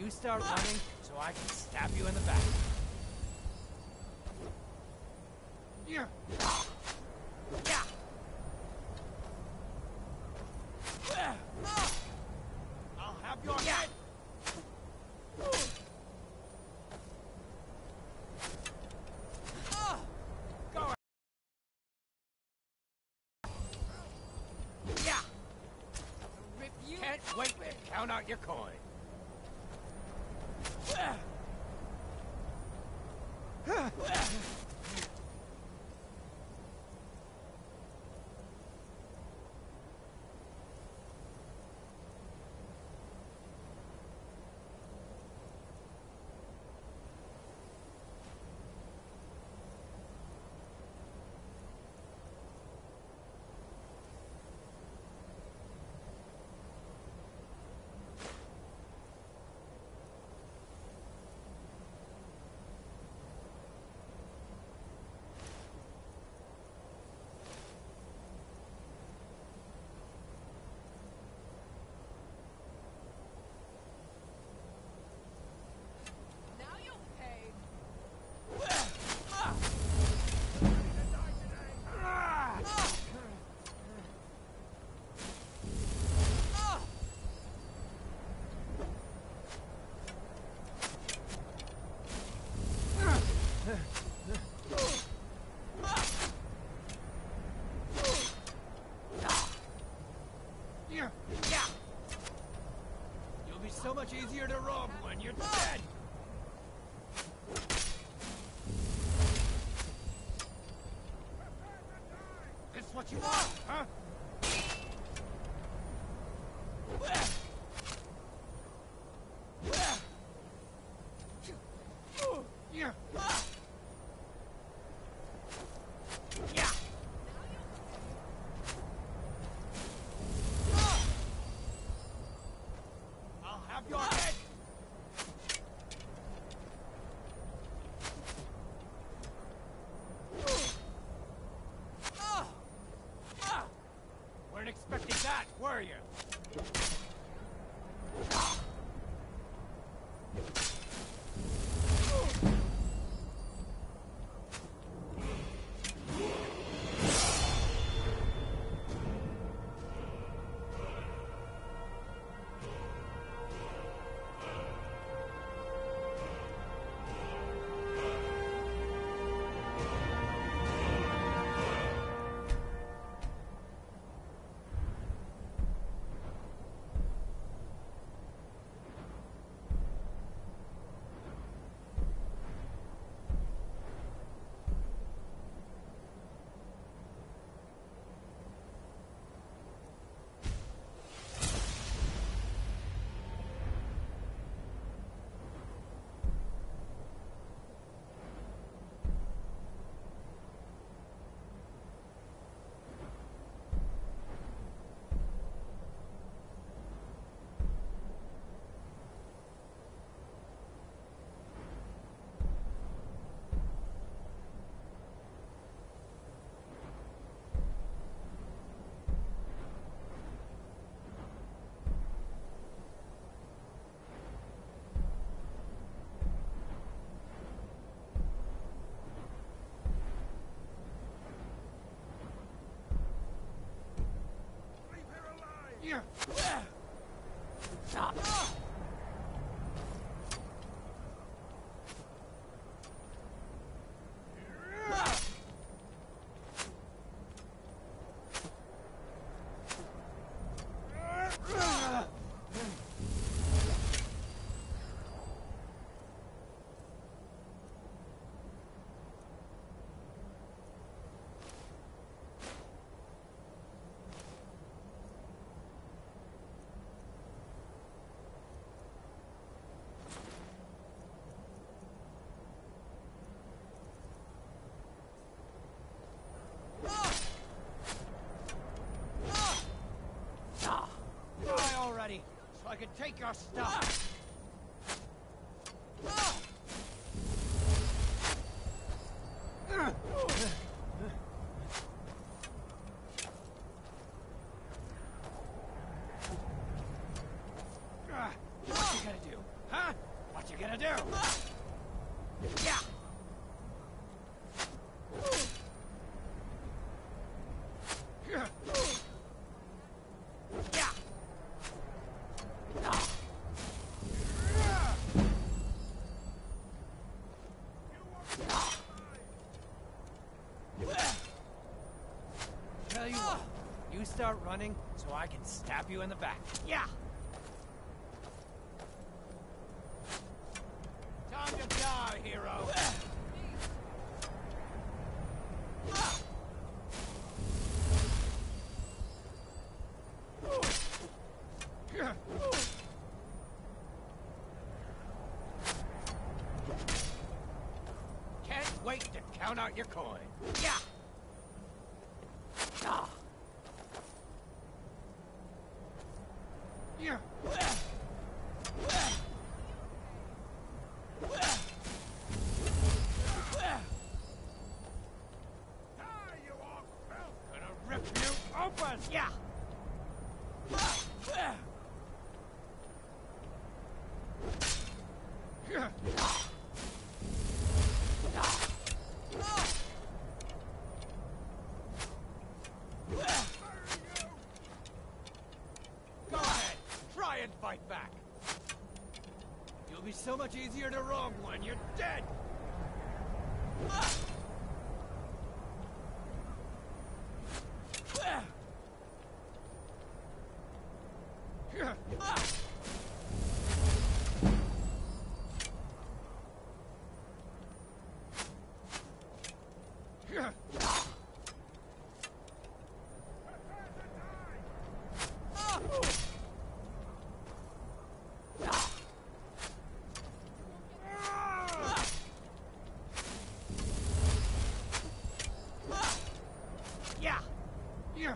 You start running so I can stab you in the back. Yeah. Yeah. I'll have your head. Go. Yeah. Rip you. Can't wait count out your coin. Yeah. Yeah. You'll be so much easier to rob when you're dead. This what you want, huh? Yeah. Yeah. I'll have your head. Ah! Ah! Weren't expecting that, were you? Die already, so I can take your stuff. What you gonna do? Huh? What you gonna do? Yeah! Yeah! Tell you what, you start running so I can stab you in the back. Yeah! Time to die, hero! Can't wait to count out your coin. Yeah! Ah. Yeah. Gonna rip you open! Yeah! Go ahead, try and fight back. You'll be so much easier to wrong when you're dead. Yeah. Yeah. Yeah. Yeah. Yeah.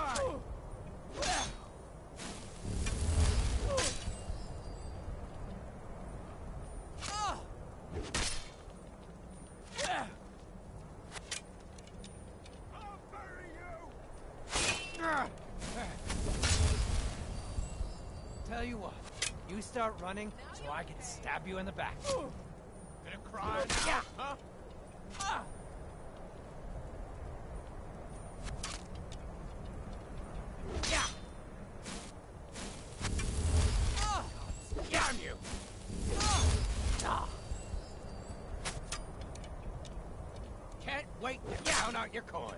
Tell you what, you start running so I can stab you in the back. Gonna cry now, huh? Ah. Yeah. Ah. Damn you! Ah. Can't wait to count out your coin.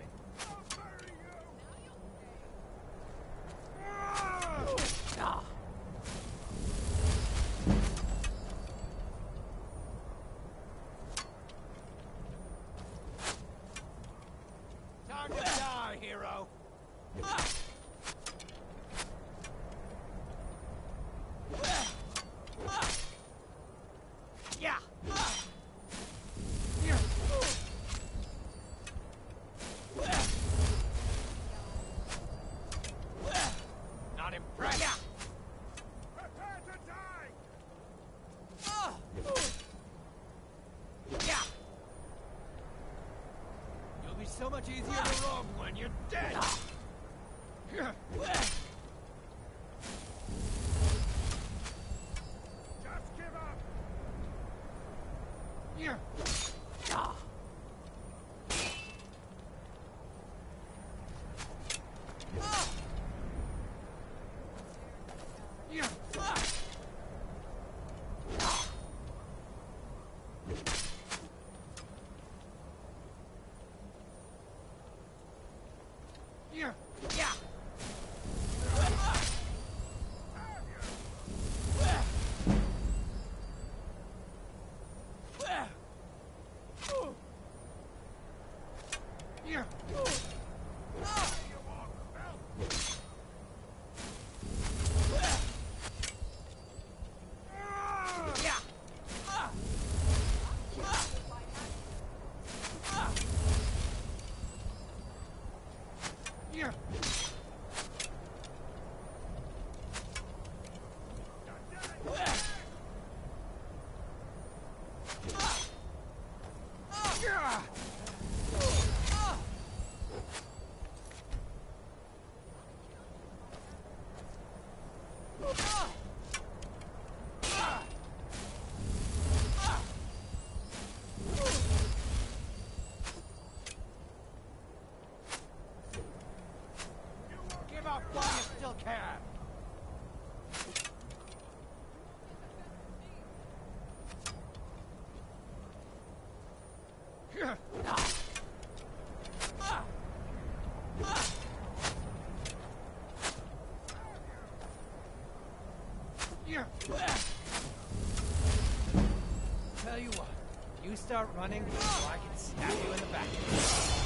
Time to die, hero! Yeah! Not impressed!
Prepare to die!
Yeah! You'll be so much easier to rob when you're dead!
Up
while you still can! Tell you what, you start running, so I can stab you in the back.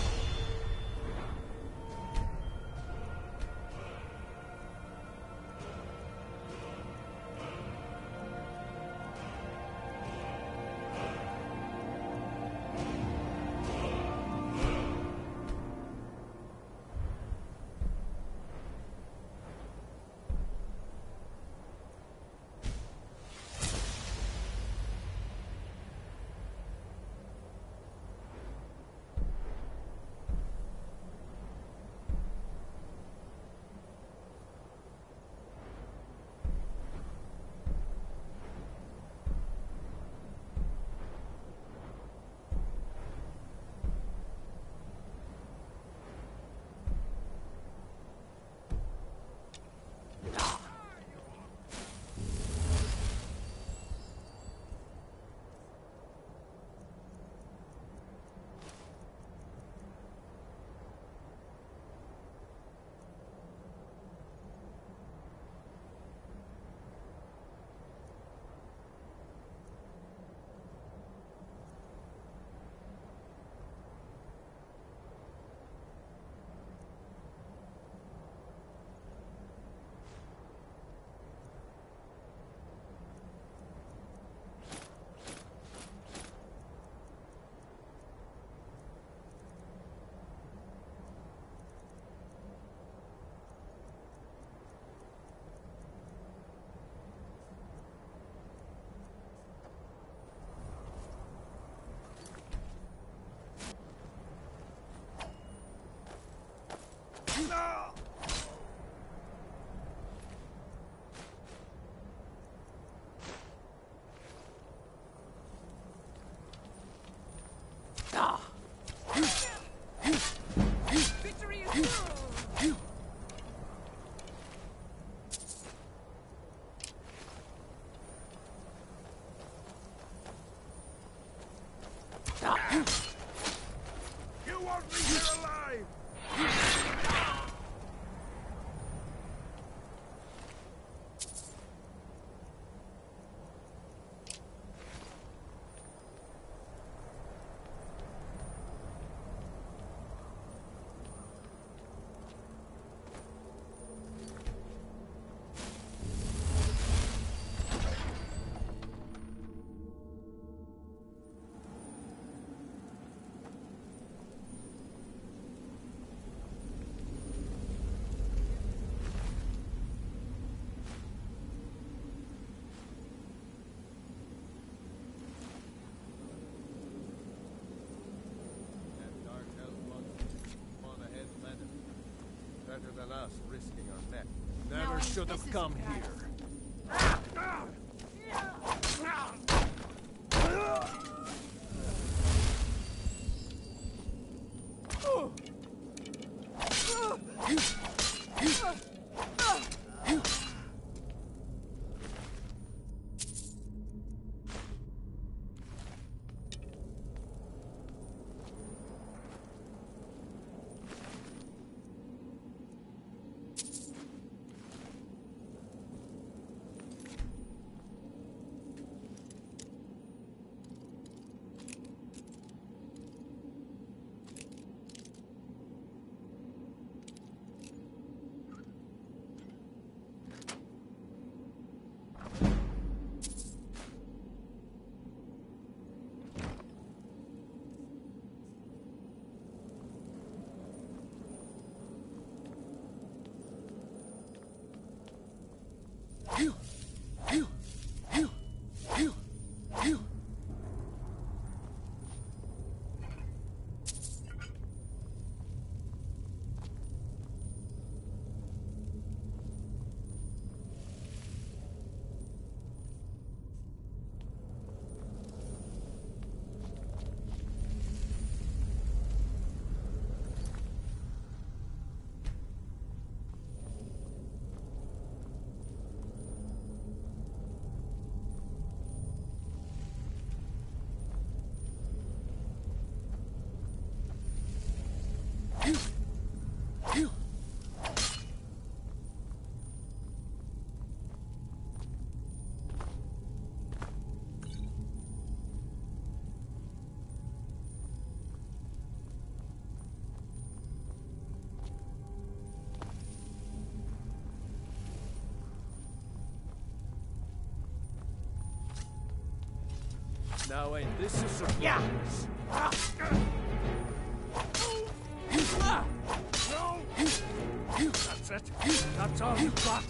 You want me here alive!
Should have come
Now ain't this a surprise?
Yeah.
That's it. That's all you got.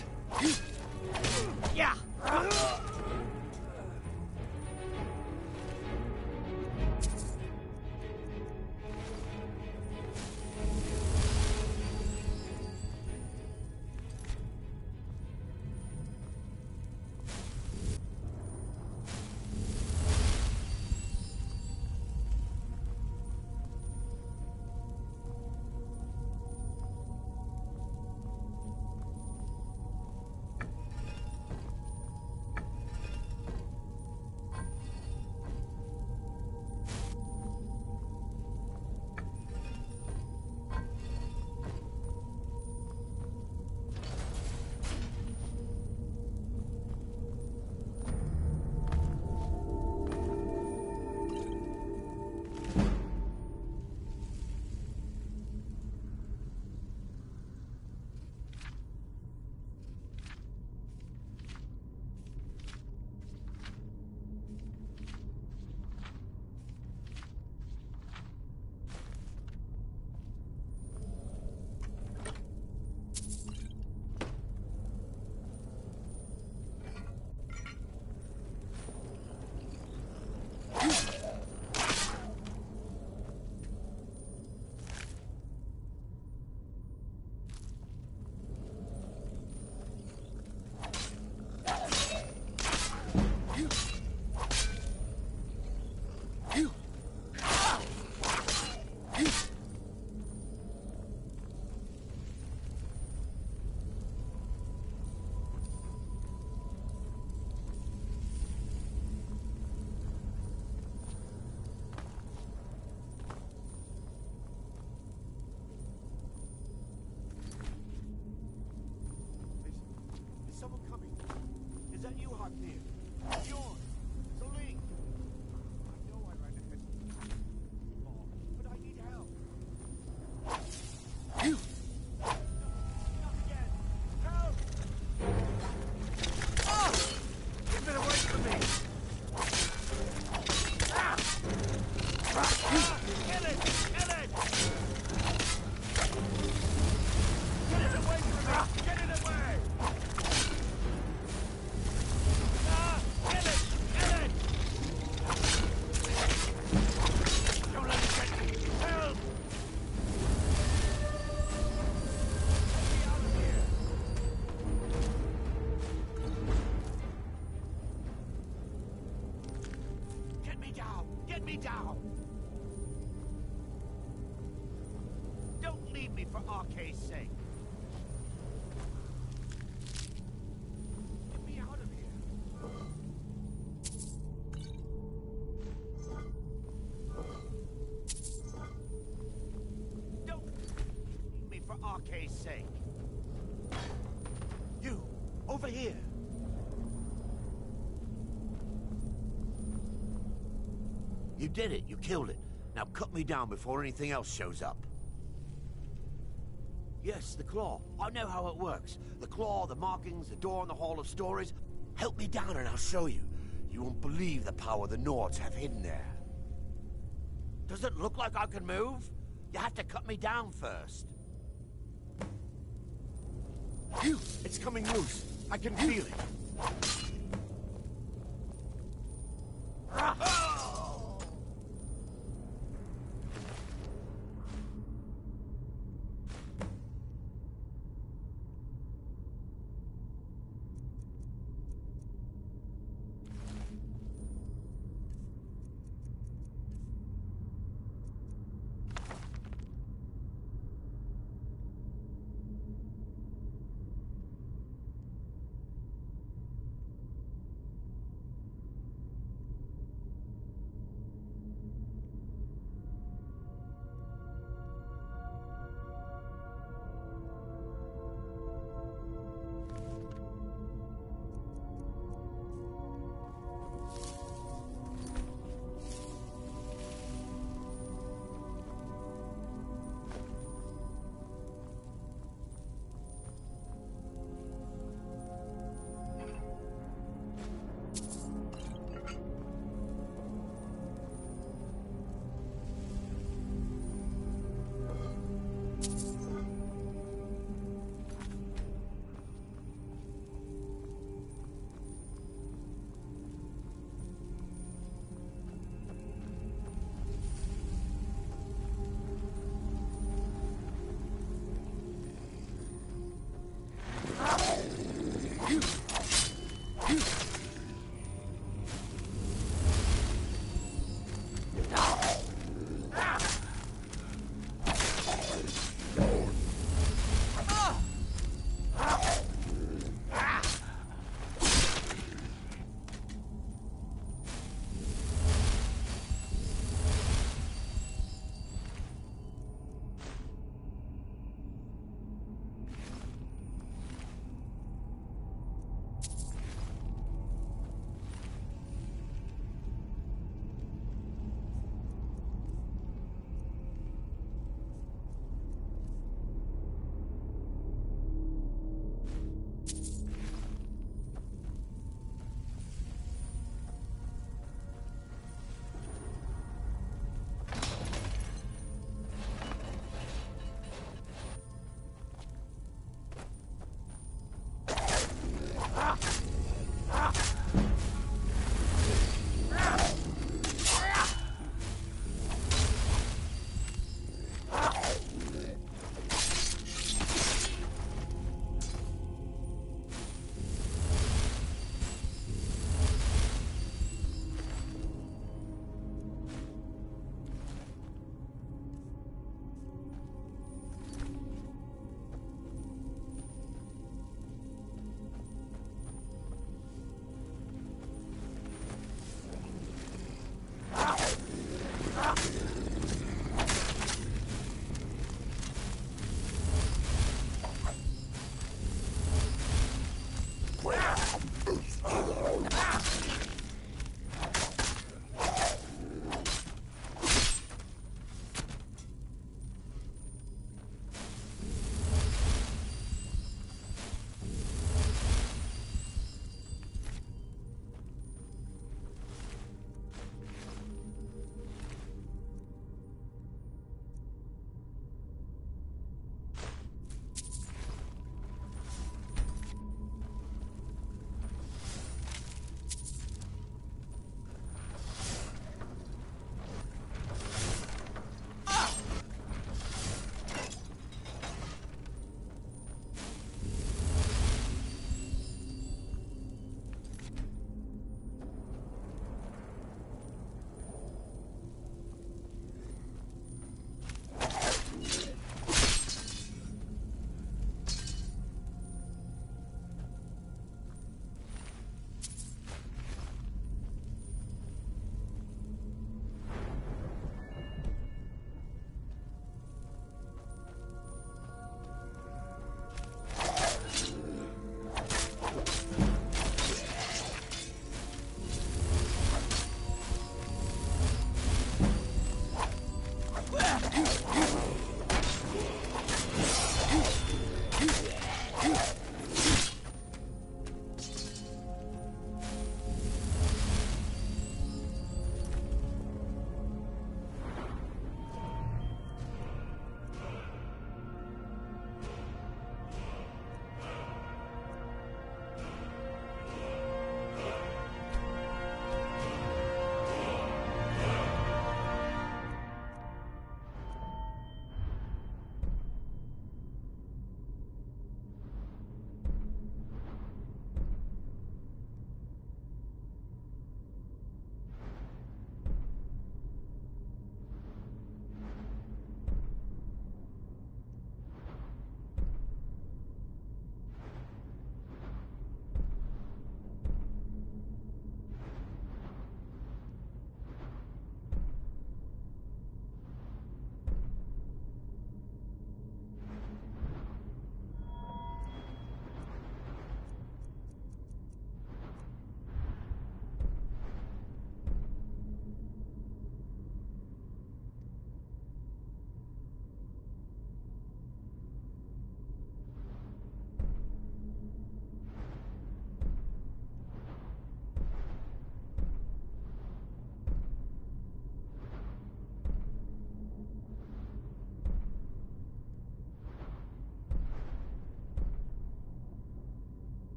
locked in. me down. You did it. You killed it. Now cut me down before anything else shows up. Yes, the claw. I know how it works. The claw, the markings, the door in the Hall of Stories. Help me down and I'll show you. You won't believe the power the Nords have hidden there. Does it look like I can move? You have to cut me down first. You! It's coming loose. I can feel it. Ah!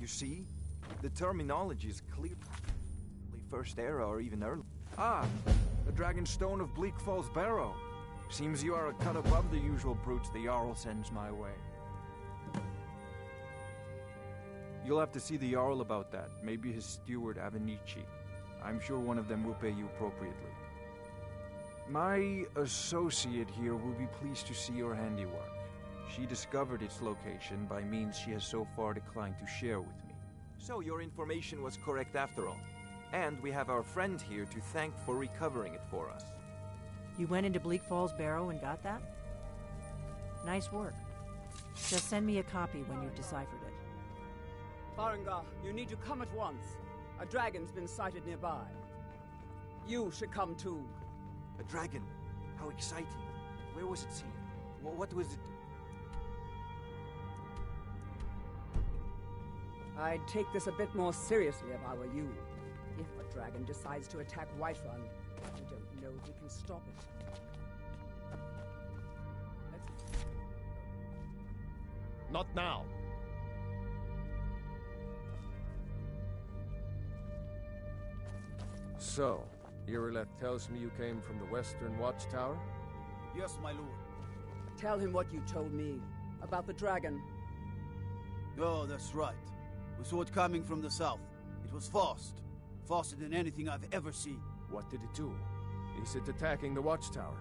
You see? The terminology is clear. First era or even early. Ah, the Dragon Stone of Bleak Falls Barrow. Seems you are a cut above the usual brutes the Jarl sends my way. You'll have to see the Jarl about that. Maybe his steward, Avenicci. I'm sure one of them will pay you appropriately. My associate here will be pleased to see your handiwork. She discovered its location by means she has so far declined to share with me. So your information was correct after all. And we have our friend here to thank for recovering it for us.
You went into Bleak Falls Barrow and got that? Nice work. Just send me a copy when you've deciphered it.
Farengar, you need to come at once. A dragon's been sighted nearby. You should come too.
A dragon? How exciting. Where was it seen? What was it?
I'd take this a bit more seriously if I were you. If a dragon decides to attack Whiterun, we don't know if we can stop it. Let's...
Not now. So, Irileth tells me you came from the Western Watchtower?
Yes, my lord.
Tell him what you told me about the dragon.
Oh, that's right. We saw it coming from the south. It was fast. Faster than anything I've ever seen.
What did it do? Is it attacking the Watchtower?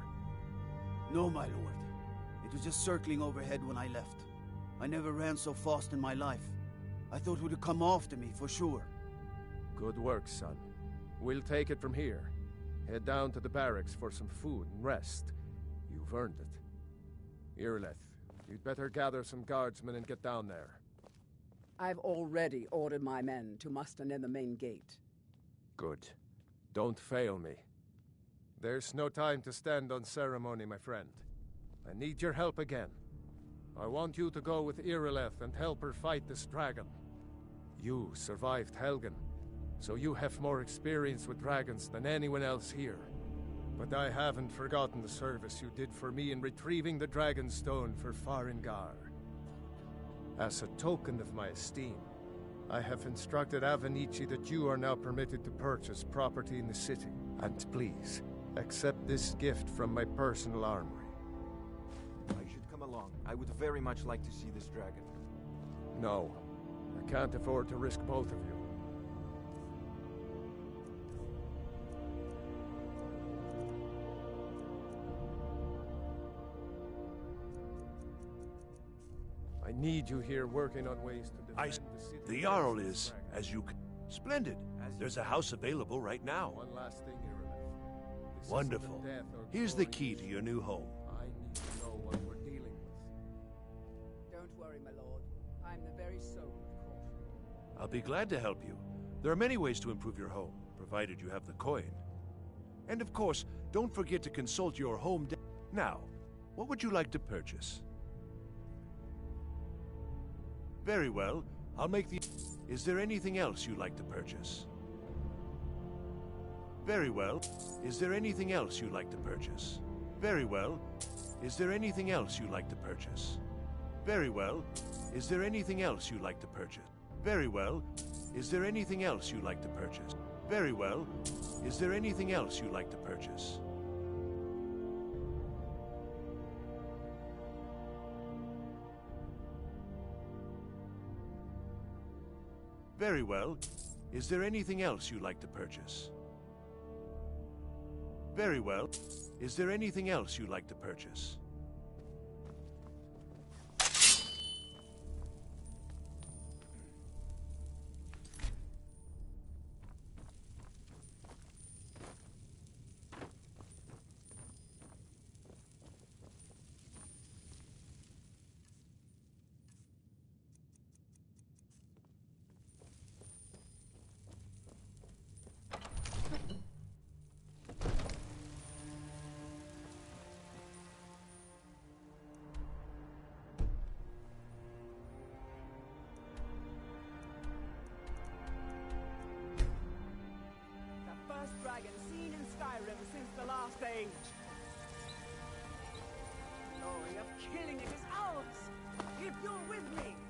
No, my lord. It was just circling overhead when I left. I never ran so fast in my life. I thought it would come after me, for sure.
Good work, son. We'll take it from here. Head down to the barracks for some food and rest. You've earned it. Irileth, you'd better gather some guardsmen and get down there.
I've already ordered my men to muster near the main gate.
Good. Don't fail me. There's no time to stand on ceremony, my friend. I need your help again. I want you to go with Irileth and help her fight this dragon. You survived Helgen, so you have more experience with dragons than anyone else here. But I haven't forgotten the service you did for me in retrieving the Dragon Stone for Farengar. As a token of my esteem, I have instructed Avenicci that you are now permitted to purchase property in the city. And please, accept this gift from my personal armory.
I should come along. I would very much like to see this dragon.
No, I can't afford to risk both of you. I need you here working on ways to defend
I,
the city.
the Jarl is, as you... c- Splendid. There's a house available right now.
One last thing, Irileth.
Wonderful.
a
Here's the key to your new home.
I need to know what we're dealing with.
Don't worry, my lord. I'm the very soul of caution.
I'll be glad to help you. There are many ways to improve your home, provided you have the coin. And of course, don't forget to consult your home. now, what would you like to purchase? Very well. I'll make the. Is there anything else you'd like to purchase? Very well. Is there anything else you'd like to purchase? Very well. Is there anything else you'd like to purchase? Very well. Is there anything else you'd like to purchase? Very well. Is there anything else you'd like to purchase? Very well. Is there anything else you'd like to purchase? Very well. Is there anything else you'd like to purchase? Very well. Is there anything else you'd like to purchase?
Since the last age. The glory of killing it is ours, if you're with me.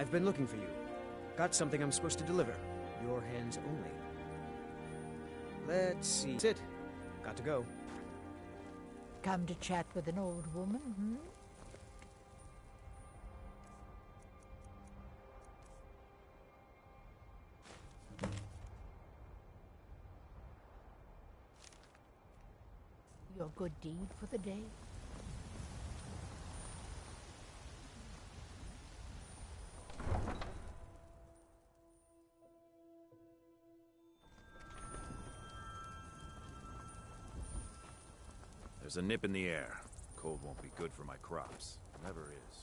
I've been looking for you. Got something I'm supposed to deliver. Your hands only. Let's see. Sit. Got to go.
Come to chat with an old woman, hmm? Your good deed for the day?
There's a nip in the air. Cold won't be good for my crops. Never is.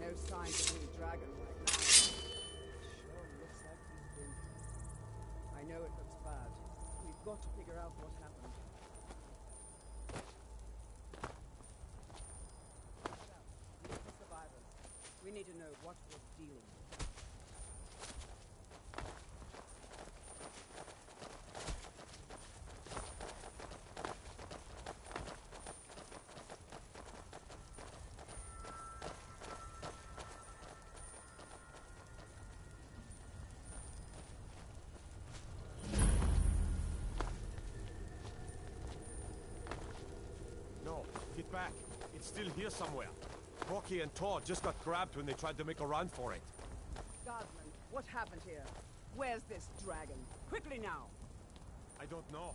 No signs of any dragon right now. Sure looks like he's been. I know it looks bad. We've got to figure out what happened. Meet the survivors. We need to know what we're dealing with.
No, get back. It's still here somewhere. Hroki and Tor just got grabbed when they tried to make a run for it.
Guardsman, what happened here? Where's this dragon? Quickly now!
I don't know.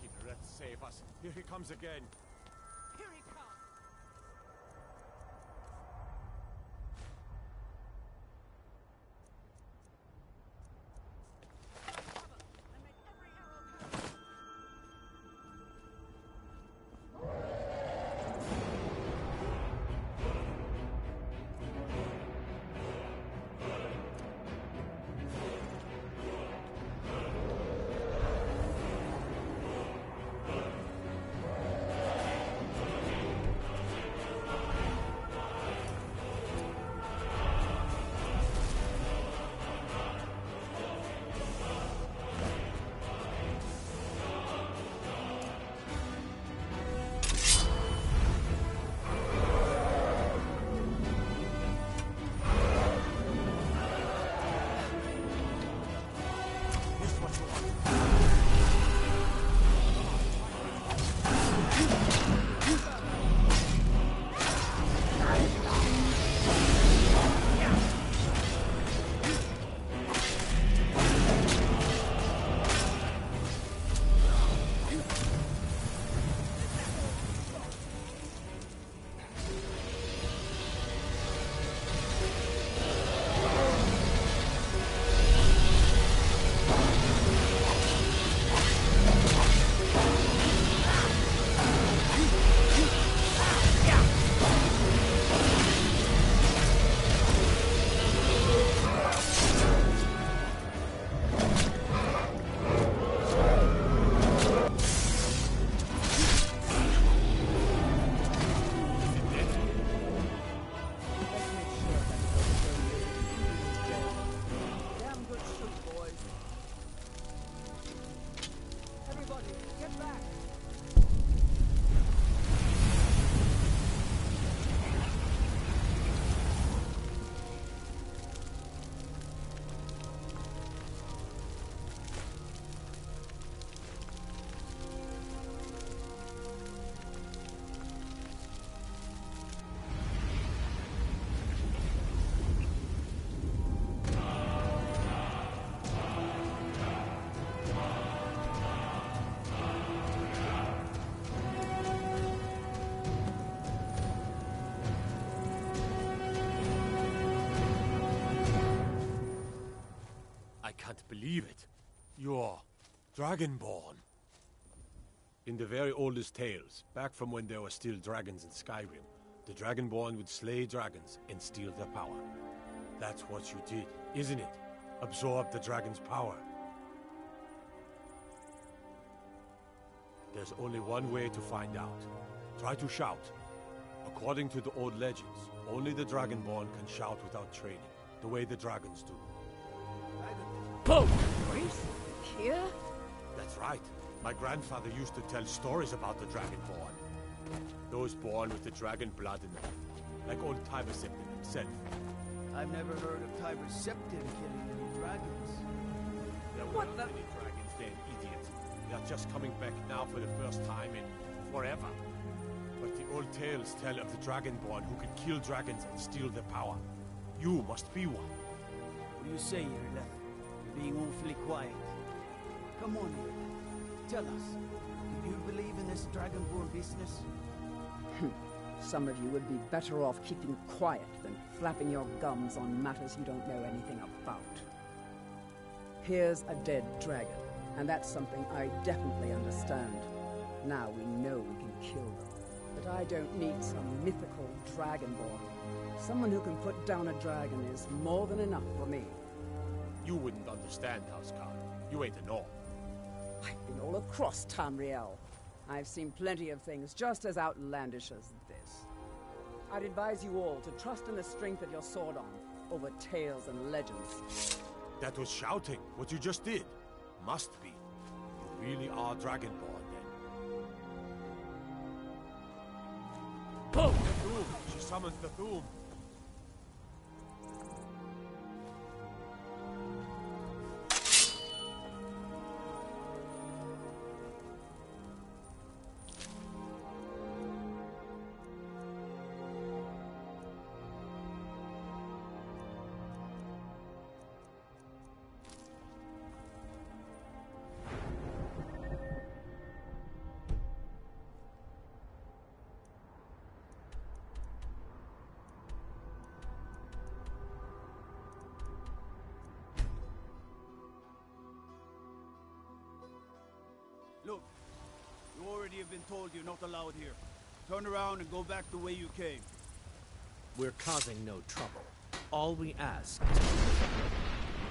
Kynareth, save us. Here he comes again. You're Dragonborn. In the very oldest tales, back from when there were still dragons in Skyrim, the Dragonborn would slay dragons and steal their power. That's what you did, isn't it? Absorb the dragon's power. There's only one way to find out. Try to shout. According to the old legends, only the Dragonborn can shout without training, the way the dragons do.
Boom!
Here?
That's right. My grandfather used to tell stories about the Dragonborn. Those born with the dragon blood in them, like old Tiber Septim himself.
I've never heard of Tiber Septim killing any dragons.
There were not many dragons then, idiot. They're just coming back now for the first time in forever. But the old tales tell of the Dragonborn who can kill dragons and steal their power. You must be one.
What do you say, Irileth? You're being awfully quiet. Come on, Irileth. Tell us. Do you believe in this Dragonborn business?
Some of you would be better off keeping quiet than flapping your gums on matters you don't know anything about. Here's a dead dragon, and that's something I definitely understand. Now we know we can kill them. But I don't need some mythical dragonborn. Someone who can put down a dragon is more than enough for me.
You wouldn't understand, Housecarl. You ain't a Nord.
I've been all across Tamriel. I've seen plenty of things just as outlandish as this. I'd advise you all to trust in the strength of your sword arm over tales and legends.
That was shouting, what you just did. Must be. You really are Dragonborn, then.
Boom!
The Thu'um! She summons the
Thu'um! You already have been told you're not allowed here. Turn around and go back the way you came.
We're causing no trouble. All we ask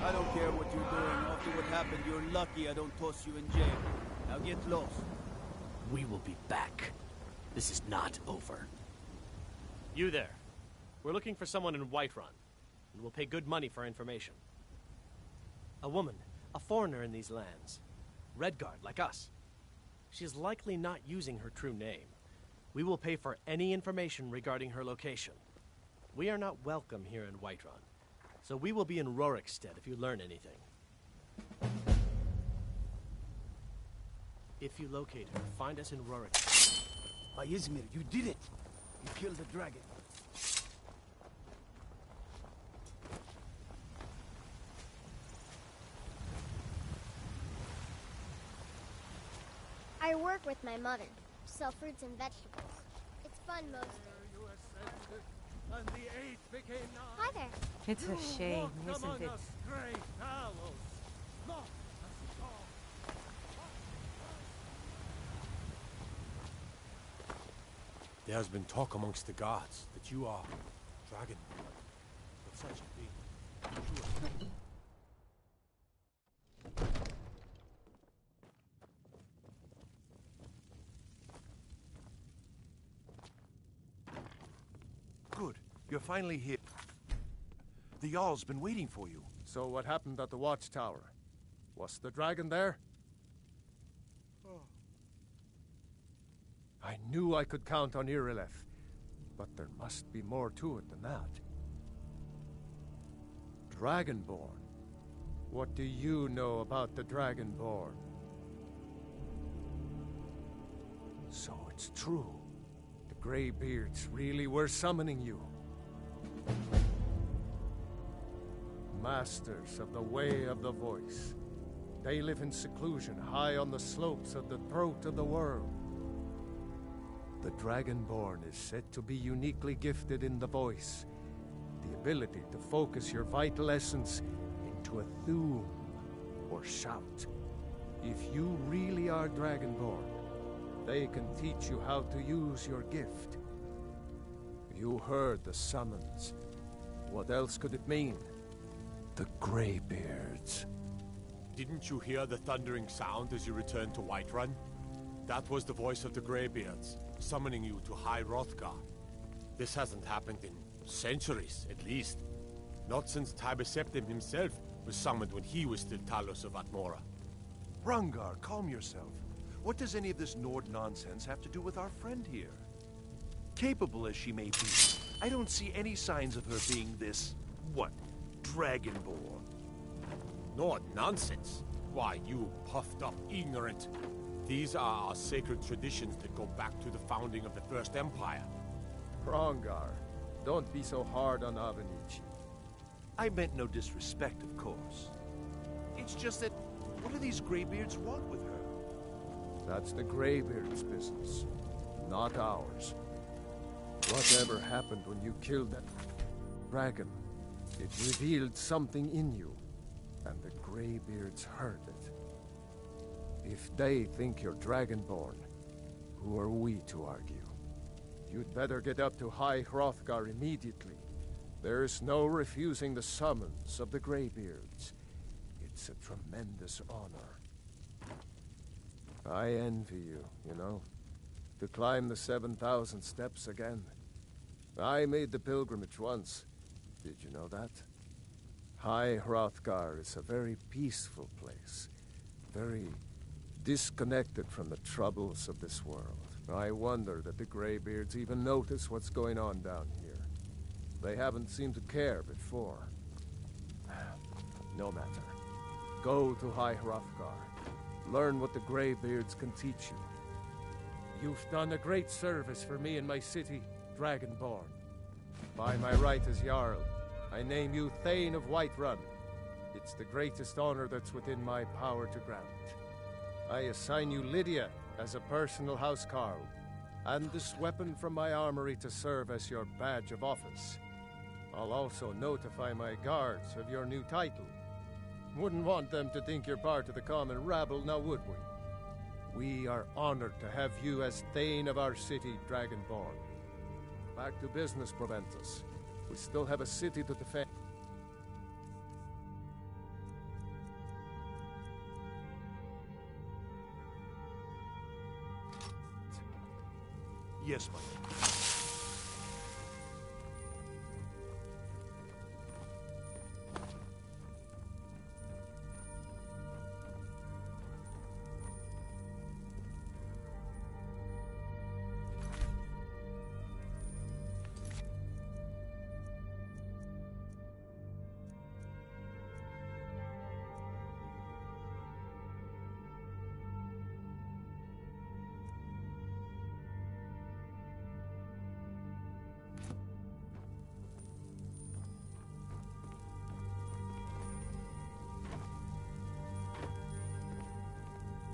I don't care what you're doing. After what happened, you're lucky I don't toss you in jail. Now get lost.
we will be back. This is not over.
You there. We're looking for someone in Whiterun, and we'll pay good money for information. A woman, a foreigner in these lands. Redguard, like us. She is likely not using her true name. We will pay for any information regarding her location. We are not welcome here in Whiterun, so we will be in Rorikstead if you learn anything. If you locate her, find us in Rorikstead.
By Ysmir, you did it! You killed the dragon.
I work with my mother. Sell fruits and vegetables. It's fun most days.
And the eight became nine.
Hi there.
It's a shame,
walked
isn't it?
us great owls. Not.
There has been talk amongst the gods that you are Dragonborn. But such a being.
Finally here. The Jarl's been waiting for you.
So what happened at the watchtower? Was the dragon there? Oh. I knew I could count on Irileth, but there must be more to it than that. Dragonborn. What do you know about the Dragonborn? So it's true. The Greybeards really were summoning you. Masters of the Way of the Voice. They live in seclusion high on the slopes of the throat of the world. The Dragonborn is said to be uniquely gifted in the voice, the ability to focus your vital essence into a thu'um or shout. If you really are Dragonborn, they can teach you how to use your gift. You heard the summons. What else could it mean? The Greybeards.
Didn't you hear the thundering sound as you returned to Whiterun? That was the voice of the Greybeards, summoning you to High Hrothgar. This hasn't happened in centuries, at least. Not since Tiber Septim himself was summoned when he was still Talos of Atmora.
Hrongar, calm yourself. What does any of this Nord nonsense have to do with our friend here? Capable as she may be, I don't see any signs of her being this, what, Dragonborn.
Nord nonsense? Why, you puffed up ignorant. These are our sacred traditions that go back to the founding of the First Empire.
Hrongar, don't be so hard on Avenicci.
I meant no disrespect, of course. It's just that, what do these Greybeards want with her?
That's the Greybeards' business, not ours. Whatever happened when you killed that dragon, it revealed something in you, and the Greybeards heard it. If they think you're Dragonborn, who are we to argue? You'd better get up to High Hrothgar immediately. There's no refusing the summons of the Greybeards. It's a tremendous honor. I envy you, you know. To climb the 7,000 steps again. I made the pilgrimage once. Did you know that? High Hrothgar is a very peaceful place. Very disconnected from the troubles of this world. I wonder that the Greybeards even notice what's going on down here. They haven't seemed to care before. No matter. Go to High Hrothgar. Learn what the Greybeards can teach you. You've done a great service for me and my city, Dragonborn. By my right as Jarl, I name you Thane of Whiterun. It's the greatest honor that's within my power to grant. I assign you Lydia as a personal housecarl, and this weapon from my armory to serve as your badge of office. I'll also notify my guards of your new title. Wouldn't want them to think you're part of the common rabble, now would we? We are honored to have you as Thane of our city, Dragonborn. Back to business, Proventus. We still have a city to defend.
Yes, my lord.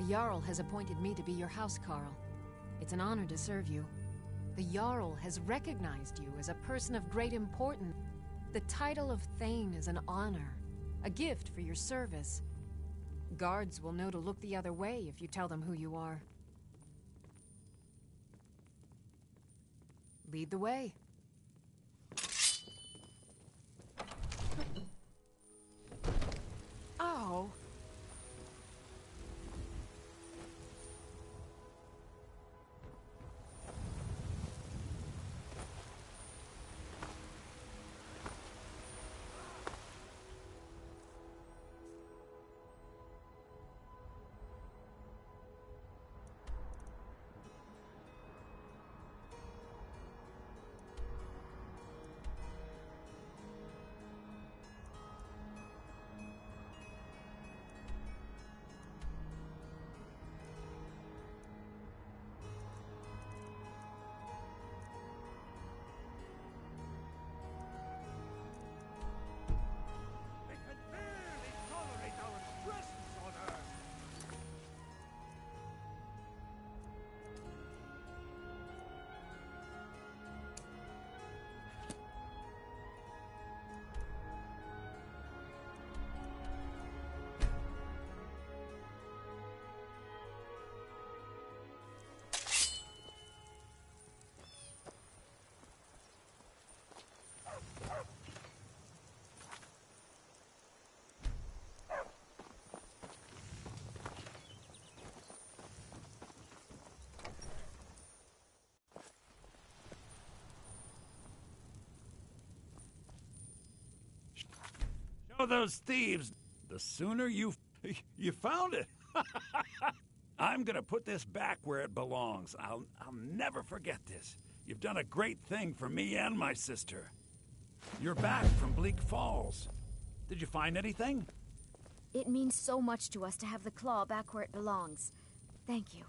Jarl has appointed me to be your house, housecarl. It's an honor to serve you. The Jarl has recognized you as a person of great importance. The title of Thane is an honor, a gift for your service. Guards will know to look the other way if you tell them who you are. Lead the way.
Those thieves! The sooner you... You found it! I'm gonna put this back where it belongs. I'll, I'll never forget this. You've done a great thing for me and my sister. You're back from Bleak Falls. Did you find anything?
It means so much to us to have the claw back where it belongs. Thank you.